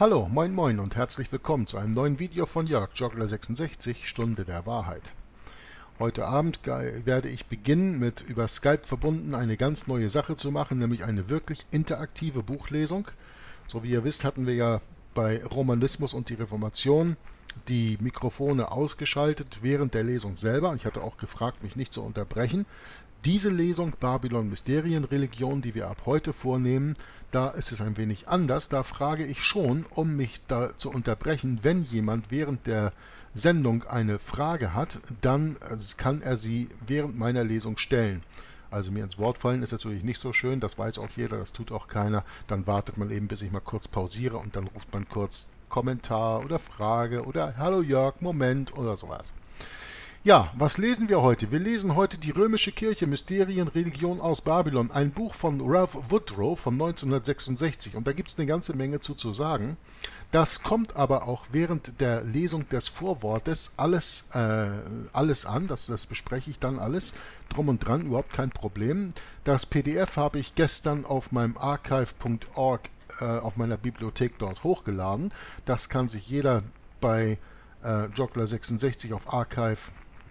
Hallo, moin moin und herzlich willkommen zu einem neuen Video von Jörg Joggler66, Stunde der Wahrheit. Heute Abend werde ich beginnen mit über Skype verbunden eine ganz neue Sache zu machen, nämlich eine wirklich interaktive Buchlesung. So wie ihr wisst, hatten wir ja bei Romanismus und die Reformation die Mikrofone ausgeschaltet während der Lesung selber. Ich hatte auch gefragt, mich nicht zu unterbrechen. Diese Lesung Babylon Mysterienreligion, die wir ab heute vornehmen, da ist es ein wenig anders. Da frage ich schon, um mich da zu unterbrechen, wenn jemand während der Sendung eine Frage hat, dann kann er sie während meiner Lesung stellen. Also mir ins Wort fallen ist natürlich nicht so schön, das weiß auch jeder, das tut auch keiner. Dann wartet man eben, bis ich mal kurz pausiere und dann ruft man kurz Kommentar oder Frage oder Hallo Jörg, Moment oder sowas. Ja, was lesen wir heute? Wir lesen heute die Römische Kirche, Mysterien, Religion aus Babylon, ein Buch von Ralph Woodrow von 1966 und da gibt es eine ganze Menge zu zu sagen. Das kommt aber auch während der Lesung des Vorwortes alles, äh, alles an, das, das bespreche ich dann alles, drum und dran, überhaupt kein Problem. Das PDF habe ich gestern auf meinem archive.org äh, auf meiner Bibliothek dort hochgeladen. Das kann sich jeder bei äh, Joggler66 auf Archive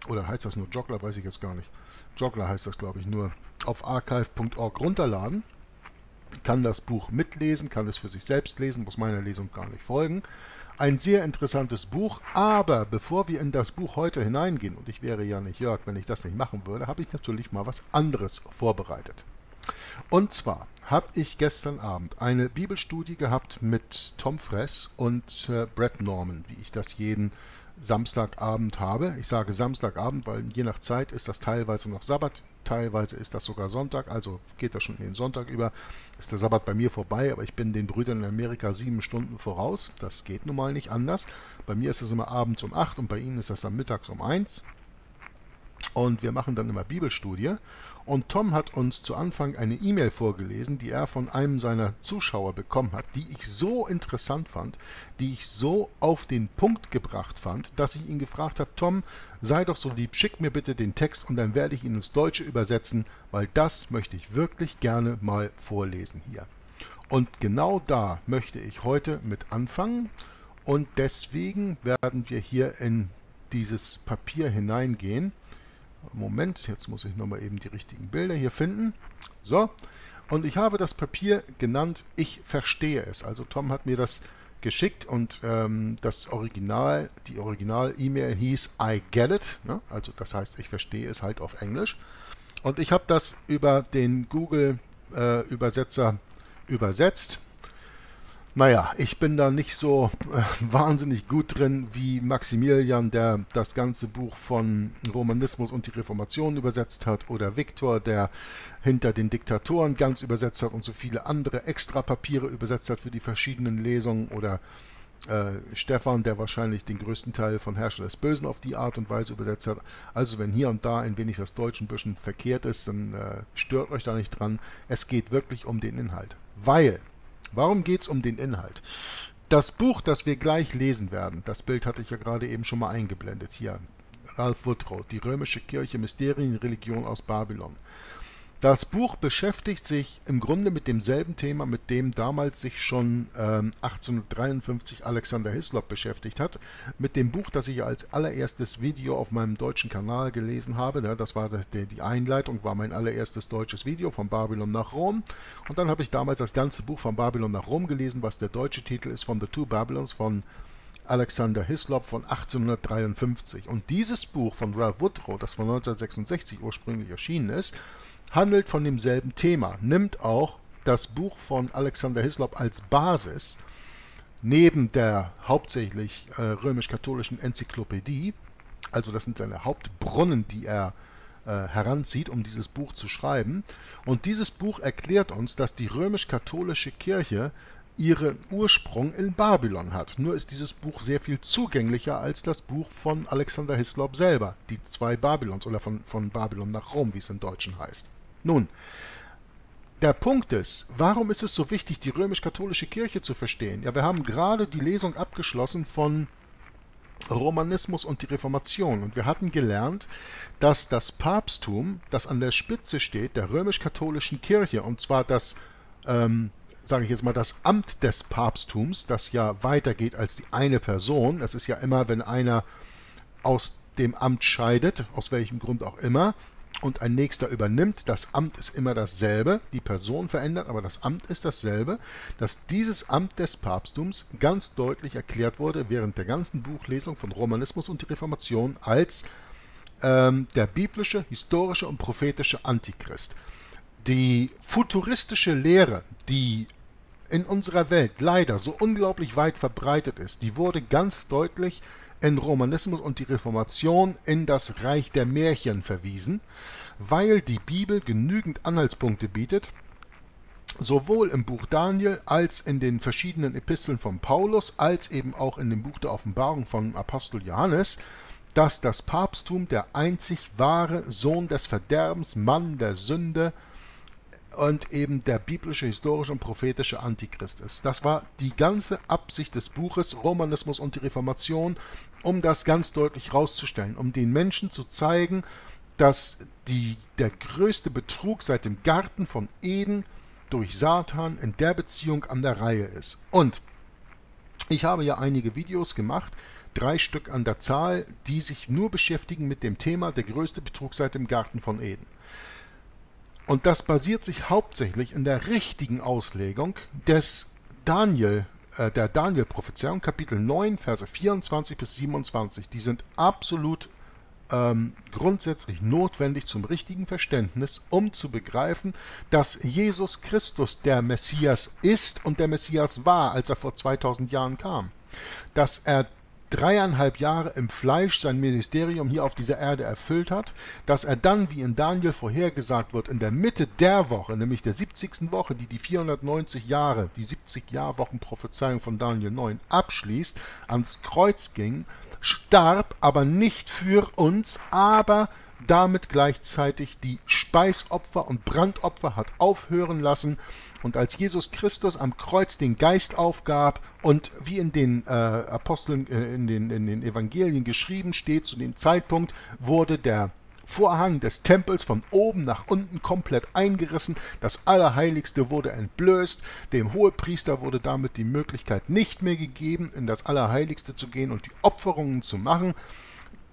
oder heißt das nur Joggler, weiß ich jetzt gar nicht. Joggler heißt das, glaube ich, nur auf archive.org runterladen. Kann das Buch mitlesen, kann es für sich selbst lesen, muss meiner Lesung gar nicht folgen. Ein sehr interessantes Buch, aber bevor wir in das Buch heute hineingehen, und ich wäre ja nicht Jörg, wenn ich das nicht machen würde, habe ich natürlich mal was anderes vorbereitet. Und zwar habe ich gestern Abend eine Bibelstudie gehabt mit Tom Fress und äh, Brett Norman, wie ich das jeden Samstagabend habe. Ich sage Samstagabend, weil je nach Zeit ist das teilweise noch Sabbat, teilweise ist das sogar Sonntag, also geht das schon in den Sonntag über. Ist der Sabbat bei mir vorbei, aber ich bin den Brüdern in Amerika sieben Stunden voraus. Das geht nun mal nicht anders. Bei mir ist es immer abends um acht und bei ihnen ist das dann mittags um eins. Und wir machen dann immer Bibelstudie. Und Tom hat uns zu Anfang eine E-Mail vorgelesen, die er von einem seiner Zuschauer bekommen hat, die ich so interessant fand, die ich so auf den Punkt gebracht fand, dass ich ihn gefragt habe, Tom, sei doch so lieb, schick mir bitte den Text und dann werde ich ihn ins Deutsche übersetzen, weil das möchte ich wirklich gerne mal vorlesen hier. Und genau da möchte ich heute mit anfangen und deswegen werden wir hier in dieses Papier hineingehen Moment, jetzt muss ich nochmal eben die richtigen Bilder hier finden. So, und ich habe das Papier genannt, ich verstehe es. Also Tom hat mir das geschickt und ähm, das Original, die Original-E-Mail hieß I get it. Ne? Also das heißt, ich verstehe es halt auf Englisch. Und ich habe das über den Google-Übersetzer äh, übersetzt naja, ich bin da nicht so äh, wahnsinnig gut drin wie Maximilian, der das ganze Buch von Romanismus und die Reformation übersetzt hat, oder Viktor, der hinter den Diktatoren ganz übersetzt hat und so viele andere Extrapapiere übersetzt hat für die verschiedenen Lesungen, oder äh, Stefan, der wahrscheinlich den größten Teil von Herrscher des Bösen auf die Art und Weise übersetzt hat. Also wenn hier und da ein wenig das Deutsche ein bisschen verkehrt ist, dann äh, stört euch da nicht dran. Es geht wirklich um den Inhalt. Weil Warum geht es um den Inhalt? Das Buch, das wir gleich lesen werden, das Bild hatte ich ja gerade eben schon mal eingeblendet hier. Ralph Woodrow, die römische Kirche, Mysterienreligion aus Babylon. Das Buch beschäftigt sich im Grunde mit demselben Thema, mit dem damals sich schon ähm, 1853 Alexander Hislop beschäftigt hat. Mit dem Buch, das ich als allererstes Video auf meinem deutschen Kanal gelesen habe. Das war die Einleitung, war mein allererstes deutsches Video von Babylon nach Rom. Und dann habe ich damals das ganze Buch von Babylon nach Rom gelesen, was der deutsche Titel ist von The Two Babylons von Alexander Hislop von 1853. Und dieses Buch von Ralph Woodrow, das von 1966 ursprünglich erschienen ist, handelt von demselben Thema, nimmt auch das Buch von Alexander Hislop als Basis, neben der hauptsächlich äh, römisch-katholischen Enzyklopädie, also das sind seine Hauptbrunnen, die er äh, heranzieht, um dieses Buch zu schreiben. Und dieses Buch erklärt uns, dass die römisch-katholische Kirche ihren Ursprung in Babylon hat. Nur ist dieses Buch sehr viel zugänglicher als das Buch von Alexander Hislop selber, die zwei Babylons oder von, von Babylon nach Rom, wie es im Deutschen heißt. Nun, der Punkt ist, warum ist es so wichtig, die römisch-katholische Kirche zu verstehen? Ja, wir haben gerade die Lesung abgeschlossen von Romanismus und die Reformation. Und wir hatten gelernt, dass das Papsttum, das an der Spitze steht, der römisch-katholischen Kirche, und zwar das ähm, sage ich jetzt mal, das Amt des Papsttums, das ja weitergeht als die eine Person. Es ist ja immer, wenn einer aus dem Amt scheidet, aus welchem Grund auch immer, und ein nächster übernimmt, das Amt ist immer dasselbe, die Person verändert, aber das Amt ist dasselbe, dass dieses Amt des Papsttums ganz deutlich erklärt wurde während der ganzen Buchlesung von Romanismus und die Reformation als ähm, der biblische, historische und prophetische Antichrist. Die futuristische Lehre, die in unserer Welt leider so unglaublich weit verbreitet ist, die wurde ganz deutlich in Romanismus und die Reformation in das Reich der Märchen verwiesen, weil die Bibel genügend Anhaltspunkte bietet, sowohl im Buch Daniel als in den verschiedenen Episteln von Paulus, als eben auch in dem Buch der Offenbarung von Apostel Johannes, dass das Papsttum der einzig wahre Sohn des Verderbens, Mann der Sünde, und eben der biblische, historische und prophetische Antichrist ist. Das war die ganze Absicht des Buches Romanismus und die Reformation, um das ganz deutlich herauszustellen, um den Menschen zu zeigen, dass die, der größte Betrug seit dem Garten von Eden durch Satan in der Beziehung an der Reihe ist. Und ich habe ja einige Videos gemacht, drei Stück an der Zahl, die sich nur beschäftigen mit dem Thema der größte Betrug seit dem Garten von Eden. Und das basiert sich hauptsächlich in der richtigen Auslegung des Daniel, äh, der Daniel-Prophezeiung, Kapitel 9, Verse 24 bis 27. Die sind absolut ähm, grundsätzlich notwendig zum richtigen Verständnis, um zu begreifen, dass Jesus Christus der Messias ist und der Messias war, als er vor 2000 Jahren kam. Dass er dreieinhalb Jahre im Fleisch sein Ministerium hier auf dieser Erde erfüllt hat, dass er dann, wie in Daniel vorhergesagt wird, in der Mitte der Woche, nämlich der 70. Woche, die die 490 Jahre, die 70 Jahrwochen Prophezeiung von Daniel 9 abschließt, ans Kreuz ging, starb aber nicht für uns, aber damit gleichzeitig die Speisopfer und Brandopfer hat aufhören lassen. Und als Jesus Christus am Kreuz den Geist aufgab und wie in den äh, Aposteln, äh, in, den, in den Evangelien geschrieben steht, zu dem Zeitpunkt wurde der Vorhang des Tempels von oben nach unten komplett eingerissen, das Allerheiligste wurde entblößt, dem Hohepriester wurde damit die Möglichkeit nicht mehr gegeben, in das Allerheiligste zu gehen und die Opferungen zu machen.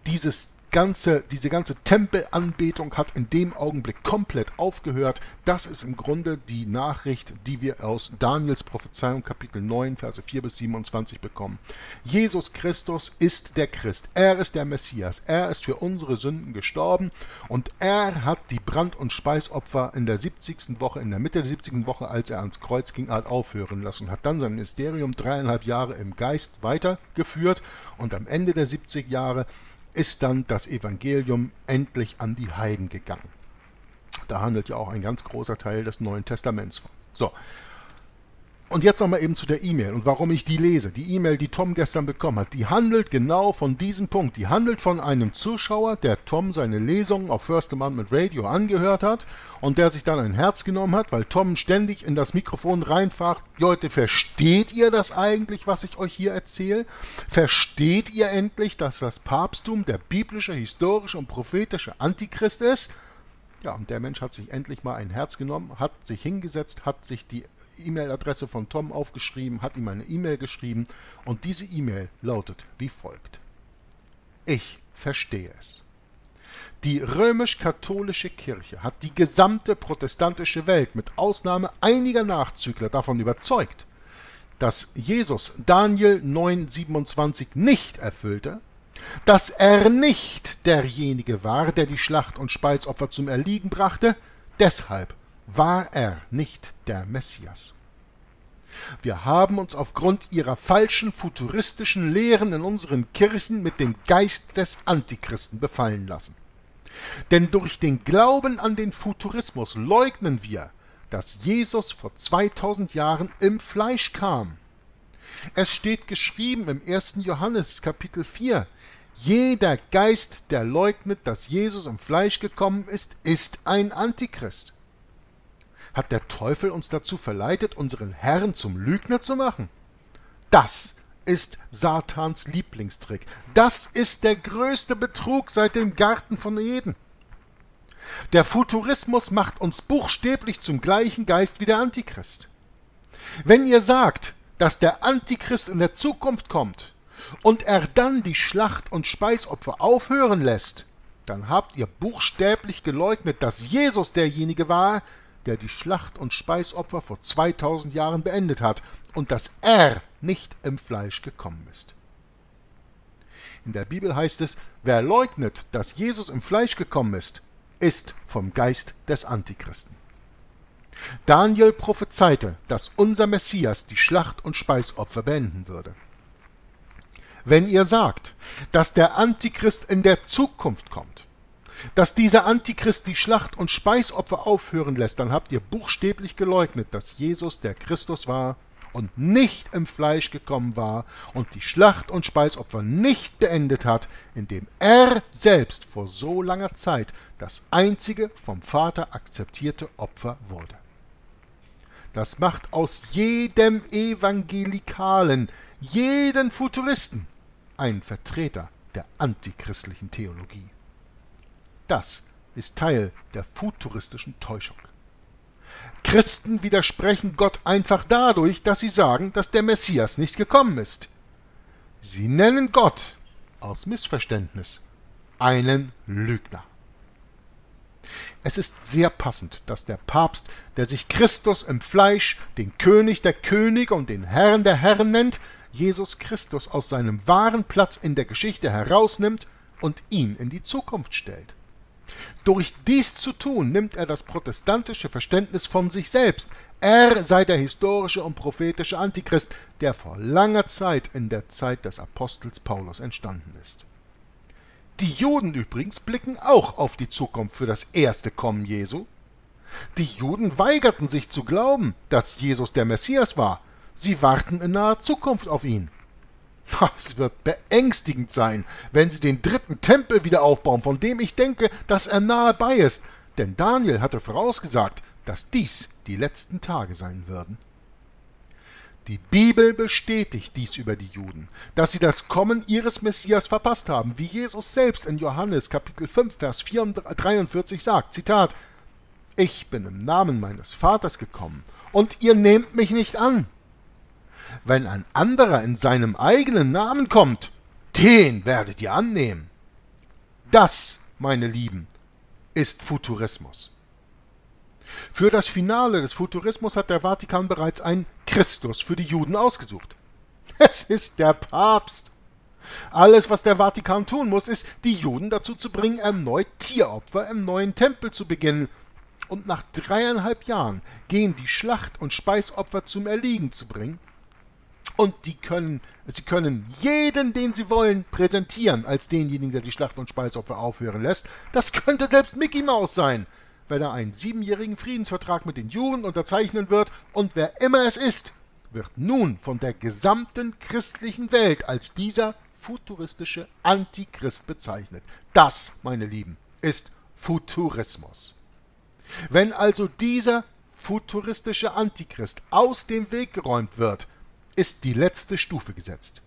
Dieses ganze, diese ganze Tempelanbetung hat in dem Augenblick komplett aufgehört. Das ist im Grunde die Nachricht, die wir aus Daniels Prophezeiung Kapitel 9, Verse 4 bis 27 bekommen. Jesus Christus ist der Christ. Er ist der Messias. Er ist für unsere Sünden gestorben und er hat die Brand- und Speisopfer in der 70. Woche, in der Mitte der 70. Woche, als er ans Kreuz ging, hat aufhören lassen und hat dann sein Ministerium dreieinhalb Jahre im Geist weitergeführt und am Ende der 70 Jahre ist dann das Evangelium endlich an die Heiden gegangen. Da handelt ja auch ein ganz großer Teil des Neuen Testaments von. So, und jetzt nochmal eben zu der E-Mail und warum ich die lese. Die E-Mail, die Tom gestern bekommen hat, die handelt genau von diesem Punkt. Die handelt von einem Zuschauer, der Tom seine Lesungen auf First Amendment Radio angehört hat und der sich dann ein Herz genommen hat, weil Tom ständig in das Mikrofon reinfragt, Leute, versteht ihr das eigentlich, was ich euch hier erzähle? Versteht ihr endlich, dass das Papsttum der biblische, historische und prophetische Antichrist ist? Ja, und der Mensch hat sich endlich mal ein Herz genommen, hat sich hingesetzt, hat sich die E-Mail-Adresse von Tom aufgeschrieben, hat ihm eine E-Mail geschrieben und diese E-Mail lautet wie folgt. Ich verstehe es. Die römisch-katholische Kirche hat die gesamte protestantische Welt mit Ausnahme einiger Nachzügler davon überzeugt, dass Jesus Daniel 9,27 nicht erfüllte, dass er nicht derjenige war, der die Schlacht- und Speisopfer zum Erliegen brachte, deshalb war er nicht der Messias. Wir haben uns aufgrund ihrer falschen futuristischen Lehren in unseren Kirchen mit dem Geist des Antichristen befallen lassen. Denn durch den Glauben an den Futurismus leugnen wir, dass Jesus vor 2000 Jahren im Fleisch kam. Es steht geschrieben im 1. Johannes Kapitel 4, jeder Geist, der leugnet, dass Jesus im Fleisch gekommen ist, ist ein Antichrist. Hat der Teufel uns dazu verleitet, unseren Herrn zum Lügner zu machen? Das ist Satans Lieblingstrick. Das ist der größte Betrug seit dem Garten von Eden. Der Futurismus macht uns buchstäblich zum gleichen Geist wie der Antichrist. Wenn ihr sagt, dass der Antichrist in der Zukunft kommt und er dann die Schlacht- und Speisopfer aufhören lässt, dann habt ihr buchstäblich geleugnet, dass Jesus derjenige war, der die Schlacht- und Speisopfer vor 2000 Jahren beendet hat und dass er nicht im Fleisch gekommen ist. In der Bibel heißt es, wer leugnet, dass Jesus im Fleisch gekommen ist, ist vom Geist des Antichristen. Daniel prophezeite, dass unser Messias die Schlacht- und Speisopfer beenden würde. Wenn ihr sagt, dass der Antichrist in der Zukunft kommt, dass dieser Antichrist die Schlacht- und Speisopfer aufhören lässt, dann habt ihr buchstäblich geleugnet, dass Jesus der Christus war und nicht im Fleisch gekommen war und die Schlacht- und Speisopfer nicht beendet hat, indem er selbst vor so langer Zeit das einzige vom Vater akzeptierte Opfer wurde. Das macht aus jedem Evangelikalen, jeden Futuristen, einen Vertreter der antichristlichen Theologie. Das ist Teil der futuristischen Täuschung. Christen widersprechen Gott einfach dadurch, dass sie sagen, dass der Messias nicht gekommen ist. Sie nennen Gott aus Missverständnis einen Lügner. Es ist sehr passend, dass der Papst, der sich Christus im Fleisch, den König der Könige und den Herrn der Herren nennt, Jesus Christus aus seinem wahren Platz in der Geschichte herausnimmt und ihn in die Zukunft stellt. Durch dies zu tun, nimmt er das protestantische Verständnis von sich selbst. Er sei der historische und prophetische Antichrist, der vor langer Zeit in der Zeit des Apostels Paulus entstanden ist. Die Juden übrigens blicken auch auf die Zukunft für das erste Kommen Jesu. Die Juden weigerten sich zu glauben, dass Jesus der Messias war. Sie warten in naher Zukunft auf ihn. Es wird beängstigend sein, wenn sie den dritten Tempel wieder aufbauen, von dem ich denke, dass er nahe bei ist. Denn Daniel hatte vorausgesagt, dass dies die letzten Tage sein würden. Die Bibel bestätigt dies über die Juden, dass sie das Kommen ihres Messias verpasst haben, wie Jesus selbst in Johannes Kapitel 5 Vers 43 sagt, Zitat, Ich bin im Namen meines Vaters gekommen, und ihr nehmt mich nicht an. Wenn ein anderer in seinem eigenen Namen kommt, den werdet ihr annehmen. Das, meine Lieben, ist Futurismus. Für das Finale des Futurismus hat der Vatikan bereits einen Christus für die Juden ausgesucht. Es ist der Papst. Alles, was der Vatikan tun muss, ist, die Juden dazu zu bringen, erneut Tieropfer im neuen Tempel zu beginnen. Und nach dreieinhalb Jahren gehen die Schlacht- und Speisopfer zum Erliegen zu bringen. Und die können, sie können jeden, den sie wollen, präsentieren als denjenigen, der die Schlacht- und Speisopfer aufhören lässt. Das könnte selbst Mickey Mouse sein wenn er einen siebenjährigen Friedensvertrag mit den Juren unterzeichnen wird, und wer immer es ist, wird nun von der gesamten christlichen Welt als dieser futuristische Antichrist bezeichnet. Das, meine Lieben, ist Futurismus. Wenn also dieser futuristische Antichrist aus dem Weg geräumt wird, ist die letzte Stufe gesetzt.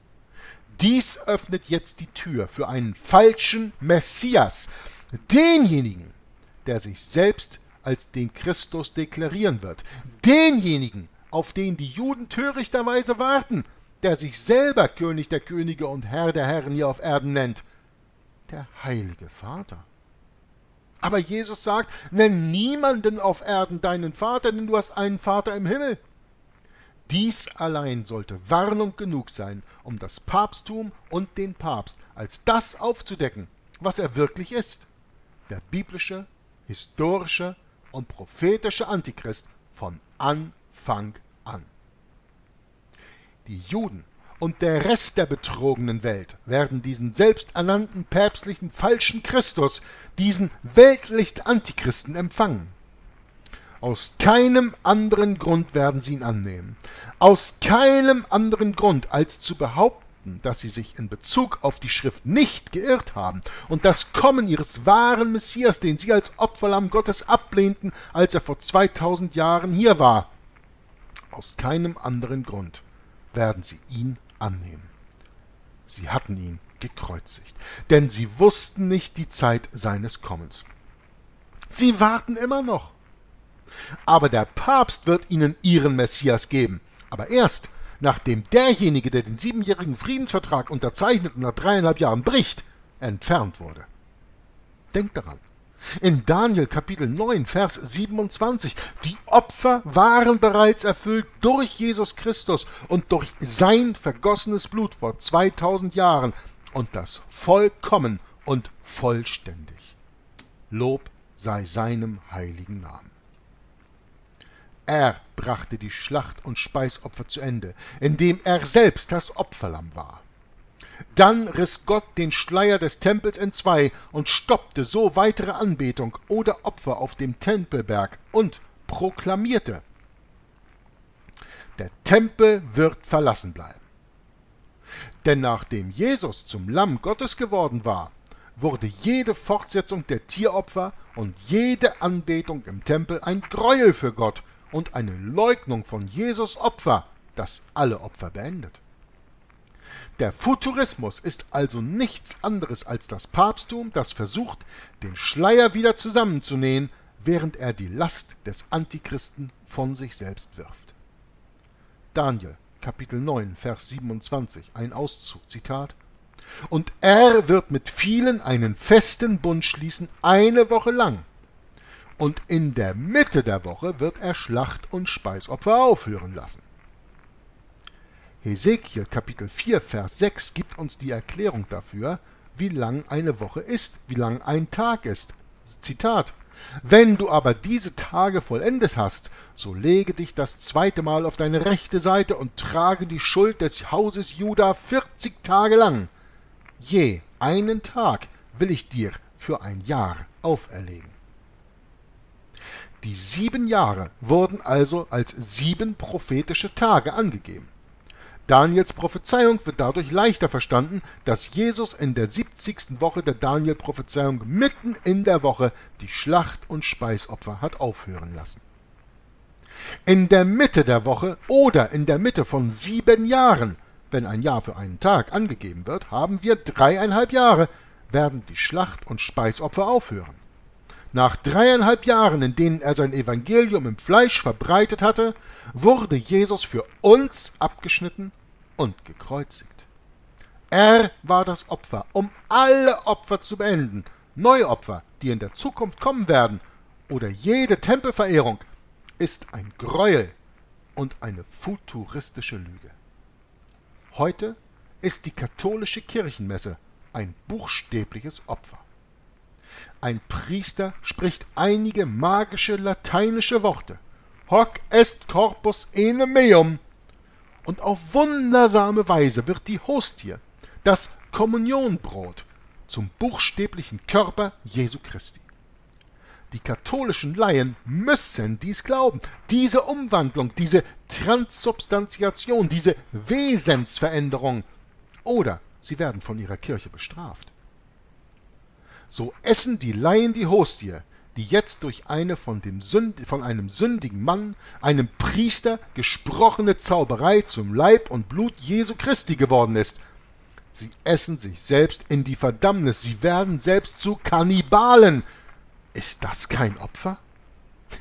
Dies öffnet jetzt die Tür für einen falschen Messias, denjenigen, der sich selbst als den Christus deklarieren wird. Denjenigen, auf den die Juden törichterweise warten, der sich selber König der Könige und Herr der Herren hier auf Erden nennt. Der heilige Vater. Aber Jesus sagt, nenn niemanden auf Erden deinen Vater, denn du hast einen Vater im Himmel. Dies allein sollte Warnung genug sein, um das Papsttum und den Papst als das aufzudecken, was er wirklich ist, der biblische historische und prophetische Antichrist von Anfang an. Die Juden und der Rest der betrogenen Welt werden diesen selbsternannten päpstlichen falschen Christus, diesen weltlichen Antichristen empfangen. Aus keinem anderen Grund werden sie ihn annehmen. Aus keinem anderen Grund, als zu behaupten, dass sie sich in Bezug auf die Schrift nicht geirrt haben und das Kommen ihres wahren Messias, den sie als Opferlamm Gottes ablehnten, als er vor 2000 Jahren hier war. Aus keinem anderen Grund werden sie ihn annehmen. Sie hatten ihn gekreuzigt, denn sie wussten nicht die Zeit seines Kommens. Sie warten immer noch. Aber der Papst wird ihnen ihren Messias geben, aber erst, nachdem derjenige, der den siebenjährigen Friedensvertrag unterzeichnet und nach dreieinhalb Jahren bricht, entfernt wurde. Denkt daran. In Daniel Kapitel 9, Vers 27, die Opfer waren bereits erfüllt durch Jesus Christus und durch sein vergossenes Blut vor 2000 Jahren und das vollkommen und vollständig. Lob sei seinem heiligen Namen. Er brachte die Schlacht und Speisopfer zu Ende, indem er selbst das Opferlamm war. Dann riss Gott den Schleier des Tempels entzwei und stoppte so weitere Anbetung oder Opfer auf dem Tempelberg und proklamierte, der Tempel wird verlassen bleiben. Denn nachdem Jesus zum Lamm Gottes geworden war, wurde jede Fortsetzung der Tieropfer und jede Anbetung im Tempel ein Gräuel für Gott und eine Leugnung von Jesus Opfer, das alle Opfer beendet. Der Futurismus ist also nichts anderes als das Papsttum, das versucht, den Schleier wieder zusammenzunähen, während er die Last des Antichristen von sich selbst wirft. Daniel, Kapitel 9, Vers 27, ein Auszug, Zitat. Und er wird mit vielen einen festen Bund schließen, eine Woche lang. Und in der Mitte der Woche wird er Schlacht und Speisopfer aufhören lassen. Hesekiel Kapitel 4, Vers 6 gibt uns die Erklärung dafür, wie lang eine Woche ist, wie lang ein Tag ist. Zitat wenn du aber diese Tage vollendet hast, so lege dich das zweite Mal auf deine rechte Seite und trage die Schuld des Hauses Juda vierzig Tage lang. Je einen Tag will ich dir für ein Jahr auferlegen. Die sieben Jahre wurden also als sieben prophetische Tage angegeben. Daniels Prophezeiung wird dadurch leichter verstanden, dass Jesus in der 70. Woche der Daniel-Prophezeiung mitten in der Woche die Schlacht- und Speisopfer hat aufhören lassen. In der Mitte der Woche oder in der Mitte von sieben Jahren, wenn ein Jahr für einen Tag angegeben wird, haben wir dreieinhalb Jahre, werden die Schlacht- und Speisopfer aufhören. Nach dreieinhalb Jahren, in denen er sein Evangelium im Fleisch verbreitet hatte, wurde Jesus für uns abgeschnitten und gekreuzigt. Er war das Opfer, um alle Opfer zu beenden, neue Opfer, die in der Zukunft kommen werden, oder jede Tempelverehrung, ist ein Gräuel und eine futuristische Lüge. Heute ist die katholische Kirchenmesse ein buchstäbliches Opfer. Ein Priester spricht einige magische lateinische Worte. Hoc est corpus ene meum, und auf wundersame Weise wird die Hostie, das Kommunionbrot, zum buchstäblichen Körper Jesu Christi. Die katholischen Laien müssen dies glauben. Diese Umwandlung, diese Transsubstantiation, diese Wesensveränderung. Oder sie werden von ihrer Kirche bestraft. So essen die Laien die Hostie, die jetzt durch eine von, Sünd, von einem sündigen Mann, einem Priester, gesprochene Zauberei zum Leib und Blut Jesu Christi geworden ist. Sie essen sich selbst in die Verdammnis, sie werden selbst zu Kannibalen. Ist das kein Opfer?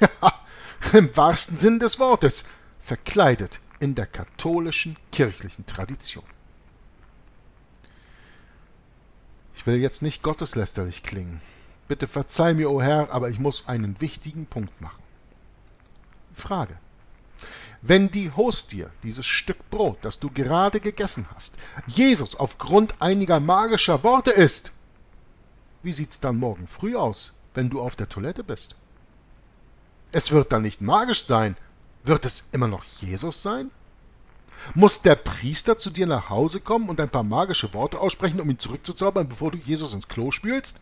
Im wahrsten Sinn des Wortes, verkleidet in der katholischen kirchlichen Tradition. Ich will jetzt nicht gotteslästerlich klingen. Bitte verzeih mir, o oh Herr, aber ich muss einen wichtigen Punkt machen. Frage. Wenn die Hostie, dieses Stück Brot, das du gerade gegessen hast, Jesus aufgrund einiger magischer Worte ist, wie sieht's dann morgen früh aus, wenn du auf der Toilette bist? Es wird dann nicht magisch sein. Wird es immer noch Jesus sein? Muss der Priester zu dir nach Hause kommen und ein paar magische Worte aussprechen, um ihn zurückzuzaubern, bevor du Jesus ins Klo spülst?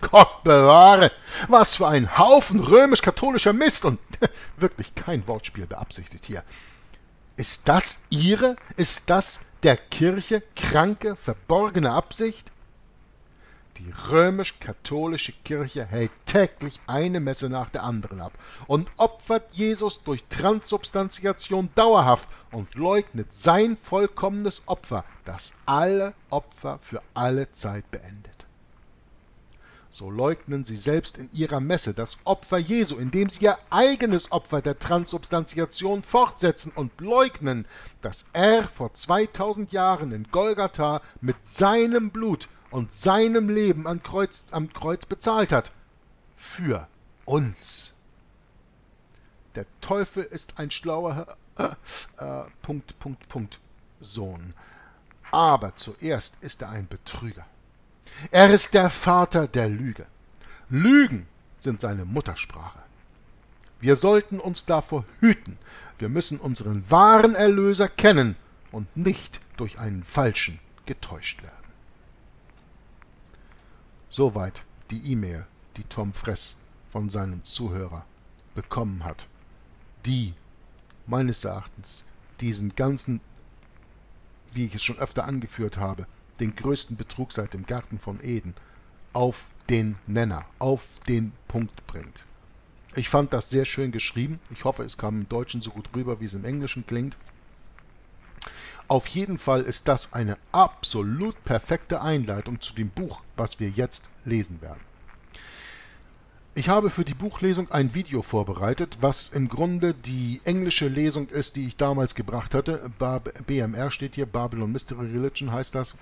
Gott bewahre! Was für ein Haufen römisch-katholischer Mist und wirklich kein Wortspiel beabsichtigt hier. Ist das Ihre, ist das der Kirche kranke, verborgene Absicht? Die römisch-katholische Kirche hält täglich eine Messe nach der anderen ab und opfert Jesus durch Transsubstantiation dauerhaft und leugnet sein vollkommenes Opfer, das alle Opfer für alle Zeit beendet. so leugnen sie selbst in ihrer Messe das Opfer Jesu, indem sie ihr eigenes Opfer der Transubstantiation fortsetzen und leugnen, dass er vor 2000 Jahren in Golgatha mit seinem Blut und seinem Leben am Kreuz, am Kreuz bezahlt hat. Für uns. Der Teufel ist ein schlauer äh, äh, Punkt, Punkt, Punkt, Sohn. Aber zuerst ist er ein Betrüger. Er ist der Vater der Lüge. Lügen sind seine Muttersprache. Wir sollten uns davor hüten. Wir müssen unseren wahren Erlöser kennen und nicht durch einen falschen getäuscht werden. Soweit die E-Mail, die Tom Fress von seinem Zuhörer bekommen hat, die meines Erachtens diesen ganzen, wie ich es schon öfter angeführt habe, den größten Betrug seit dem Garten von Eden auf den Nenner, auf den Punkt bringt. Ich fand das sehr schön geschrieben. Ich hoffe, es kam im Deutschen so gut rüber, wie es im Englischen klingt. Auf jeden Fall ist das eine absolut perfekte Einleitung zu dem Buch, was wir jetzt lesen werden. Ich habe für die Buchlesung ein Video vorbereitet, was im Grunde die englische Lesung ist, die ich damals gebracht hatte. BMR steht hier, Babylon Mystery Religion heißt das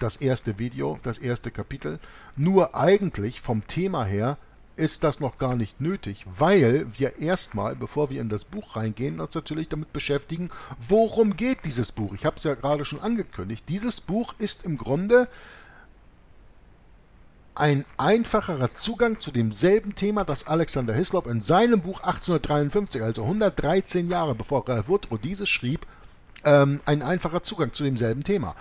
das erste Video, das erste Kapitel. Nur eigentlich vom Thema her ist das noch gar nicht nötig, weil wir erstmal, bevor wir in das Buch reingehen, uns natürlich damit beschäftigen, worum geht dieses Buch. Ich habe es ja gerade schon angekündigt. Dieses Buch ist im Grunde ein einfacherer Zugang zu demselben Thema, das Alexander Hislop in seinem Buch 1853, also 113 Jahre bevor Ralph Woodrow dieses schrieb, ähm, ein einfacher Zugang zu demselben Thema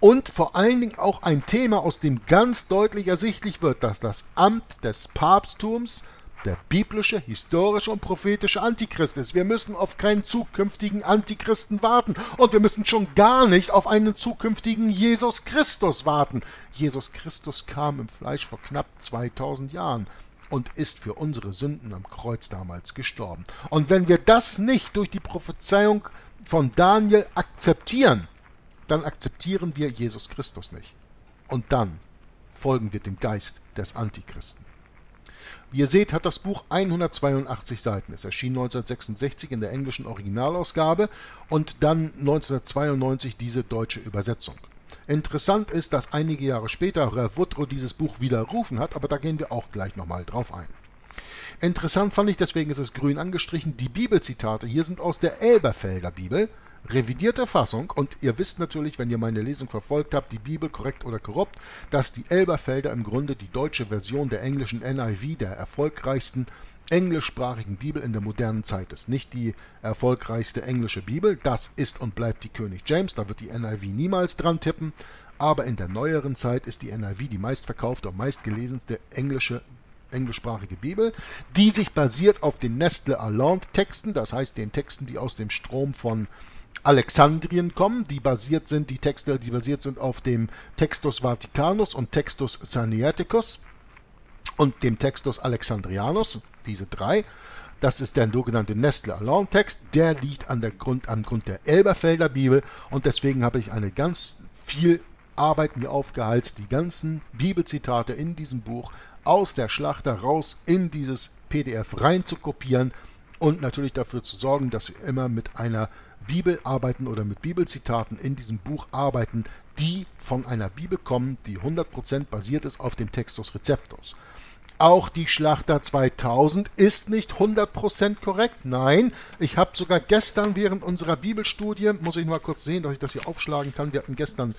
und vor allen Dingen auch ein Thema, aus dem ganz deutlich ersichtlich wird, dass das Amt des Papsttums der biblische, historische und prophetische Antichrist ist. Wir müssen auf keinen zukünftigen Antichristen warten und wir müssen schon gar nicht auf einen zukünftigen Jesus Christus warten. Jesus Christus kam im Fleisch vor knapp 2000 Jahren und ist für unsere Sünden am Kreuz damals gestorben. Und wenn wir das nicht durch die Prophezeiung von Daniel akzeptieren, dann akzeptieren wir Jesus Christus nicht. Und dann folgen wir dem Geist des Antichristen. Wie ihr seht, hat das Buch 182 Seiten. Es erschien 1966 in der englischen Originalausgabe und dann 1992 diese deutsche Übersetzung. Interessant ist, dass einige Jahre später Ralph Woodrow dieses Buch widerrufen hat, aber da gehen wir auch gleich nochmal drauf ein. Interessant fand ich, deswegen ist es grün angestrichen, die Bibelzitate hier sind aus der Elberfelder Bibel, revidierte Fassung. Und ihr wisst natürlich, wenn ihr meine Lesung verfolgt habt, die Bibel korrekt oder korrupt, dass die Elberfelder im Grunde die deutsche Version der englischen NIV, der erfolgreichsten englischsprachigen Bibel in der modernen Zeit ist. Nicht die erfolgreichste englische Bibel, das ist und bleibt die König James, da wird die NIV niemals dran tippen, aber in der neueren Zeit ist die NIV die meistverkaufte und meistgelesenste englische englischsprachige Bibel, die sich basiert auf den Nestle Aland Texten, das heißt den Texten, die aus dem Strom von Alexandrien kommen, die basiert sind, die Texte, die basiert sind auf dem Textus Vaticanus und Textus Sinaiticus und dem Textus Alexandrianus, diese drei. Das ist der sogenannte Nestle-Alarm-Text, der liegt an der Grund, am Grund der Elberfelder Bibel und deswegen habe ich eine ganz viel Arbeit mir aufgeheizt, die ganzen Bibelzitate in diesem Buch aus der Schlacht heraus in dieses PDF rein zu kopieren und natürlich dafür zu sorgen, dass wir immer mit einer Bibel arbeiten oder mit Bibelzitaten in diesem Buch arbeiten, die von einer Bibel kommen, die 100% basiert ist auf dem Textus Receptus. Auch die Schlachter 2000 ist nicht 100% korrekt. Nein, ich habe sogar gestern während unserer Bibelstudie, muss ich mal kurz sehen, dass ich das hier aufschlagen kann. Wir hatten gestern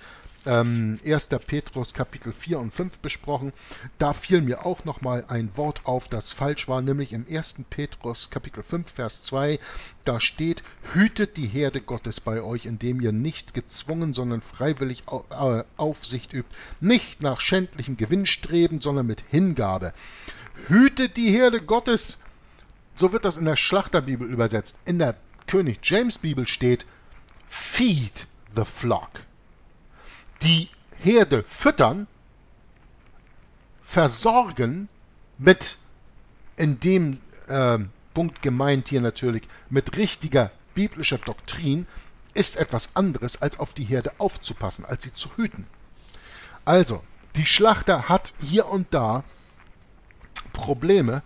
ähm, 1. Petrus Kapitel 4 und 5 besprochen. Da fiel mir auch nochmal ein Wort auf, das falsch war, nämlich im 1. Petrus Kapitel 5 Vers 2. Da steht, hütet die Herde Gottes bei euch, indem ihr nicht gezwungen, sondern freiwillig äh, Aufsicht übt, nicht nach schändlichem Gewinn streben, sondern mit Hingabe. Hütet die Herde Gottes. So wird das in der Schlachterbibel übersetzt. In der König James Bibel steht, feed the flock die Herde füttern, versorgen mit, in dem äh, Punkt gemeint hier natürlich, mit richtiger biblischer Doktrin, ist etwas anderes, als auf die Herde aufzupassen, als sie zu hüten. Also, Die Schlachter hat hier und da Probleme,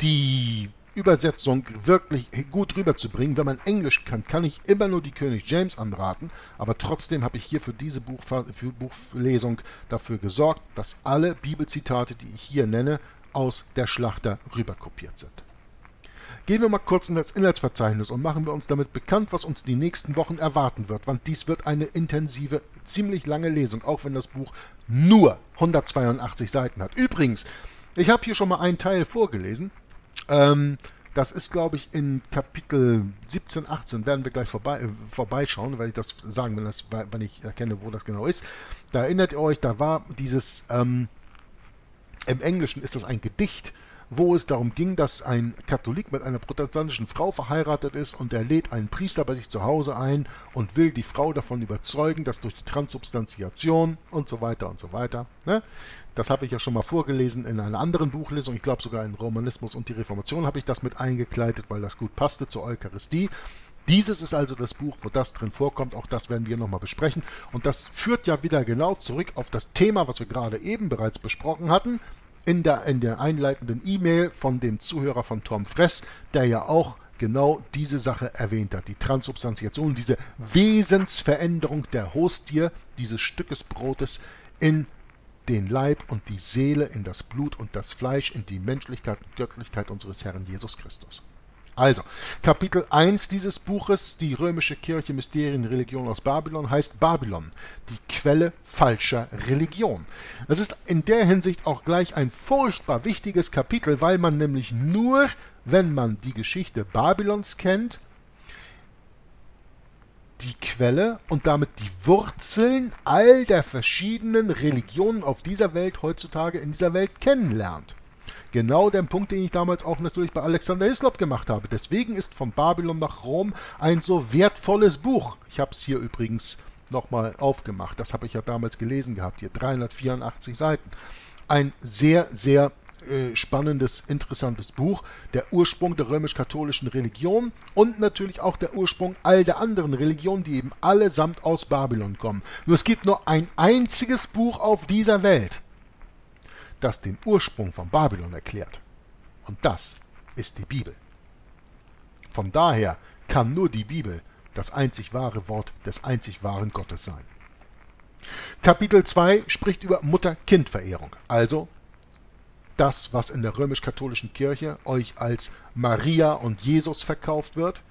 die Übersetzung wirklich gut rüberzubringen. Wenn man Englisch kann, kann ich immer nur die König James anraten, aber trotzdem habe ich hier für diese Buch, für Buchlesung dafür gesorgt, dass alle Bibelzitate, die ich hier nenne, aus der Schlachter rüberkopiert sind. Gehen wir mal kurz in das Inhaltsverzeichnis und machen wir uns damit bekannt, was uns die nächsten Wochen erwarten wird, want dies wird eine intensive, ziemlich lange Lesung, auch wenn das Buch nur 182 Seiten hat. Übrigens, ich habe hier schon mal einen Teil vorgelesen. Ähm, das ist, glaube ich, in Kapitel 17, 18, werden wir gleich vorbei, äh, vorbeischauen, weil ich das sagen will, wenn ich erkenne, wo das genau ist. Da erinnert ihr euch, da war dieses, ähm, im Englischen ist das ein Gedicht, wo es darum ging, dass ein Katholik mit einer protestantischen Frau verheiratet ist und er lädt einen Priester bei sich zu Hause ein und will die Frau davon überzeugen, dass durch die Transubstantiation und so weiter und so weiter. Ne? Das habe ich ja schon mal vorgelesen in einer anderen Buchlesung, ich glaube sogar in Romanismus und die Reformation habe ich das mit eingekleidet, weil das gut passte zur Eucharistie. Dieses ist also das Buch, wo das drin vorkommt. Auch das werden wir nochmal besprechen. Und das führt ja wieder genau zurück auf das Thema, was wir gerade eben bereits besprochen hatten, in der, in der einleitenden E-Mail von dem Zuhörer von Tom Fress, der ja auch genau diese Sache erwähnt hat. Die Transubstantiation, diese Wesensveränderung der Hostie, dieses Stückes Brotes in den Leib und die Seele, in das Blut und das Fleisch, in die Menschlichkeit und Göttlichkeit unseres Herrn Jesus Christus. Also, Kapitel 1 dieses Buches, die römische Kirche, Mysterien, Religion aus Babylon, heißt Babylon, die Quelle falscher Religion. Das ist in der Hinsicht auch gleich ein furchtbar wichtiges Kapitel, weil man nämlich nur, wenn man die Geschichte Babylons kennt, die Quelle und damit die Wurzeln all der verschiedenen Religionen auf dieser Welt heutzutage in dieser Welt kennenlernt. Genau der Punkt, den ich damals auch natürlich bei Alexander Hislop gemacht habe. Deswegen ist von Babylon nach Rom ein so wertvolles Buch. Ich habe es hier übrigens nochmal aufgemacht. Das habe ich ja damals gelesen gehabt. Hier 384 Seiten. Ein sehr, sehr äh, spannendes, interessantes Buch. Der Ursprung der römisch-katholischen Religion und natürlich auch der Ursprung all der anderen Religionen, die eben allesamt aus Babylon kommen. Nur es gibt nur ein einziges Buch auf dieser Welt, das den Ursprung von Babylon erklärt. Und das ist die Bibel. Von daher kann nur die Bibel das einzig wahre Wort des einzig wahren Gottes sein. Kapitel 2 spricht über Mutter-Kind-Verehrung, also das, was in der römisch-katholischen Kirche euch als Maria und Jesus verkauft wird,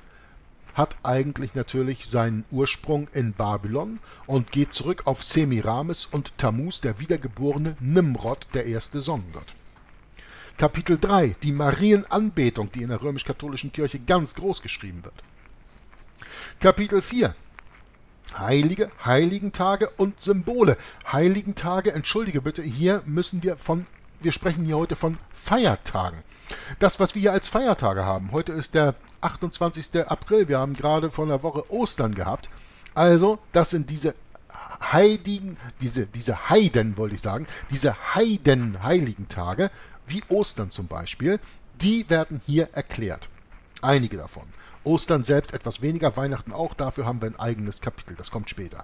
hat eigentlich natürlich seinen Ursprung in Babylon und geht zurück auf Semiramis und Tammuz, der wiedergeborene Nimrod, der erste Sonnengott. Kapitel 3, die Marienanbetung, die in der römisch-katholischen Kirche ganz groß geschrieben wird. Kapitel 4, Heilige, Heiligentage und Symbole. Heiligentage, entschuldige bitte, hier müssen wir von, wir sprechen hier heute von Feiertagen. Das, was wir hier als Feiertage haben. Heute ist der 28. April. Wir haben gerade vor einer Woche Ostern gehabt. Also, das sind diese Heiligen, diese, diese Heiden, wollte ich sagen, diese Heiden-Heiligen Tage, wie Ostern zum Beispiel, die werden hier erklärt. Einige davon. Ostern selbst etwas weniger, Weihnachten auch, dafür haben wir ein eigenes Kapitel, das kommt später.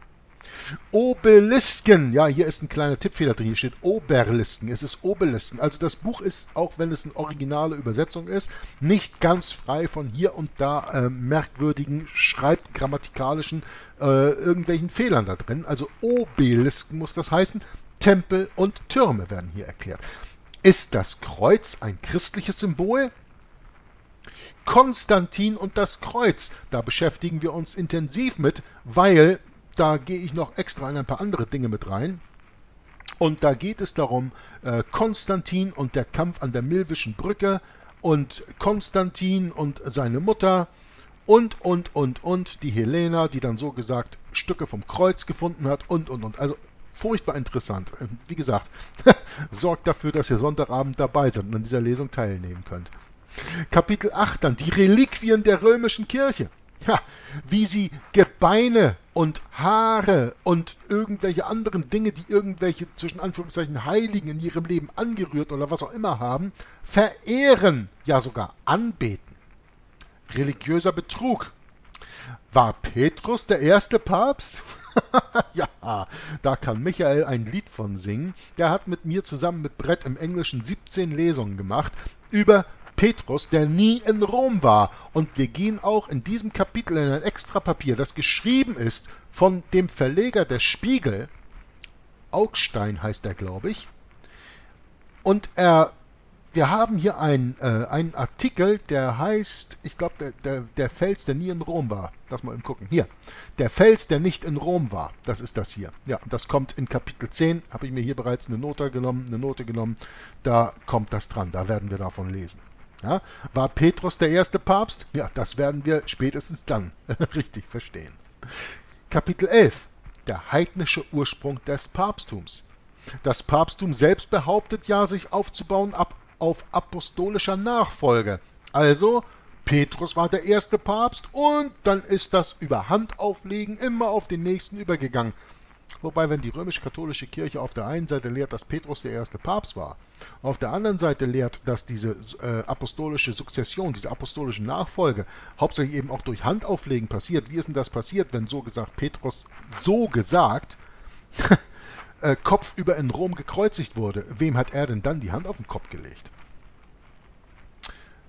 Obelisken. Ja, hier ist ein kleiner Tippfehler drin. Hier steht Oberlisken. Es ist Obelisken. Also das Buch ist, auch wenn es eine originale Übersetzung ist, nicht ganz frei von hier und da äh, merkwürdigen schreibgrammatikalischen äh, irgendwelchen Fehlern da drin. Also Obelisken muss das heißen. Tempel und Türme werden hier erklärt. Ist das Kreuz ein christliches Symbol? Konstantin und das Kreuz. Da beschäftigen wir uns intensiv mit, weil da gehe ich noch extra in ein paar andere Dinge mit rein. Und da geht es darum, äh, Konstantin und der Kampf an der Milwischen Brücke und Konstantin und seine Mutter und, und, und, und die Helena, die dann so gesagt Stücke vom Kreuz gefunden hat und, und, und. Also furchtbar interessant. Äh, wie gesagt, sorgt dafür, dass ihr Sonntagabend dabei seid und an dieser Lesung teilnehmen könnt. Kapitel 8 dann, die Reliquien der römischen Kirche. Ja, wie sie Gebeine und Haare und irgendwelche anderen Dinge, die irgendwelche zwischen Anführungszeichen Heiligen in ihrem Leben angerührt oder was auch immer haben, verehren, ja sogar anbeten. Religiöser Betrug. War Petrus der erste Papst? ja, da kann Michael ein Lied von singen. Der hat mit mir zusammen mit Brett im Englischen 17 Lesungen gemacht über Petrus, der nie in Rom war. Und wir gehen auch in diesem Kapitel in ein extra Papier, das geschrieben ist von dem Verleger der Spiegel. Augstein heißt er, glaube ich. Und er wir haben hier einen, äh, einen Artikel, der heißt, ich glaube, der, der, der Fels, der nie in Rom war. Lass mal eben gucken. Hier. Der Fels, der nicht in Rom war. Das ist das hier. Ja, das kommt in Kapitel 10. Habe ich mir hier bereits eine Note genommen, eine Note genommen. Da kommt das dran. Da werden wir davon lesen. Ja, war Petrus der erste Papst? Ja, das werden wir spätestens dann richtig verstehen. Kapitel 11. Der heidnische Ursprung des Papsttums. Das Papsttum selbst behauptet ja, sich aufzubauen ab auf apostolischer Nachfolge. Also, Petrus war der erste Papst und dann ist das über Handauflegen immer auf den nächsten übergegangen. Wobei, wenn die römisch-katholische Kirche auf der einen Seite lehrt, dass Petrus der erste Papst war, auf der anderen Seite lehrt, dass diese äh, apostolische Sukzession, diese apostolische Nachfolge hauptsächlich eben auch durch Handauflegen passiert. Wie ist denn das passiert, wenn so gesagt Petrus so gesagt äh, kopfüber in Rom gekreuzigt wurde, wem hat er denn dann die Hand auf den Kopf gelegt?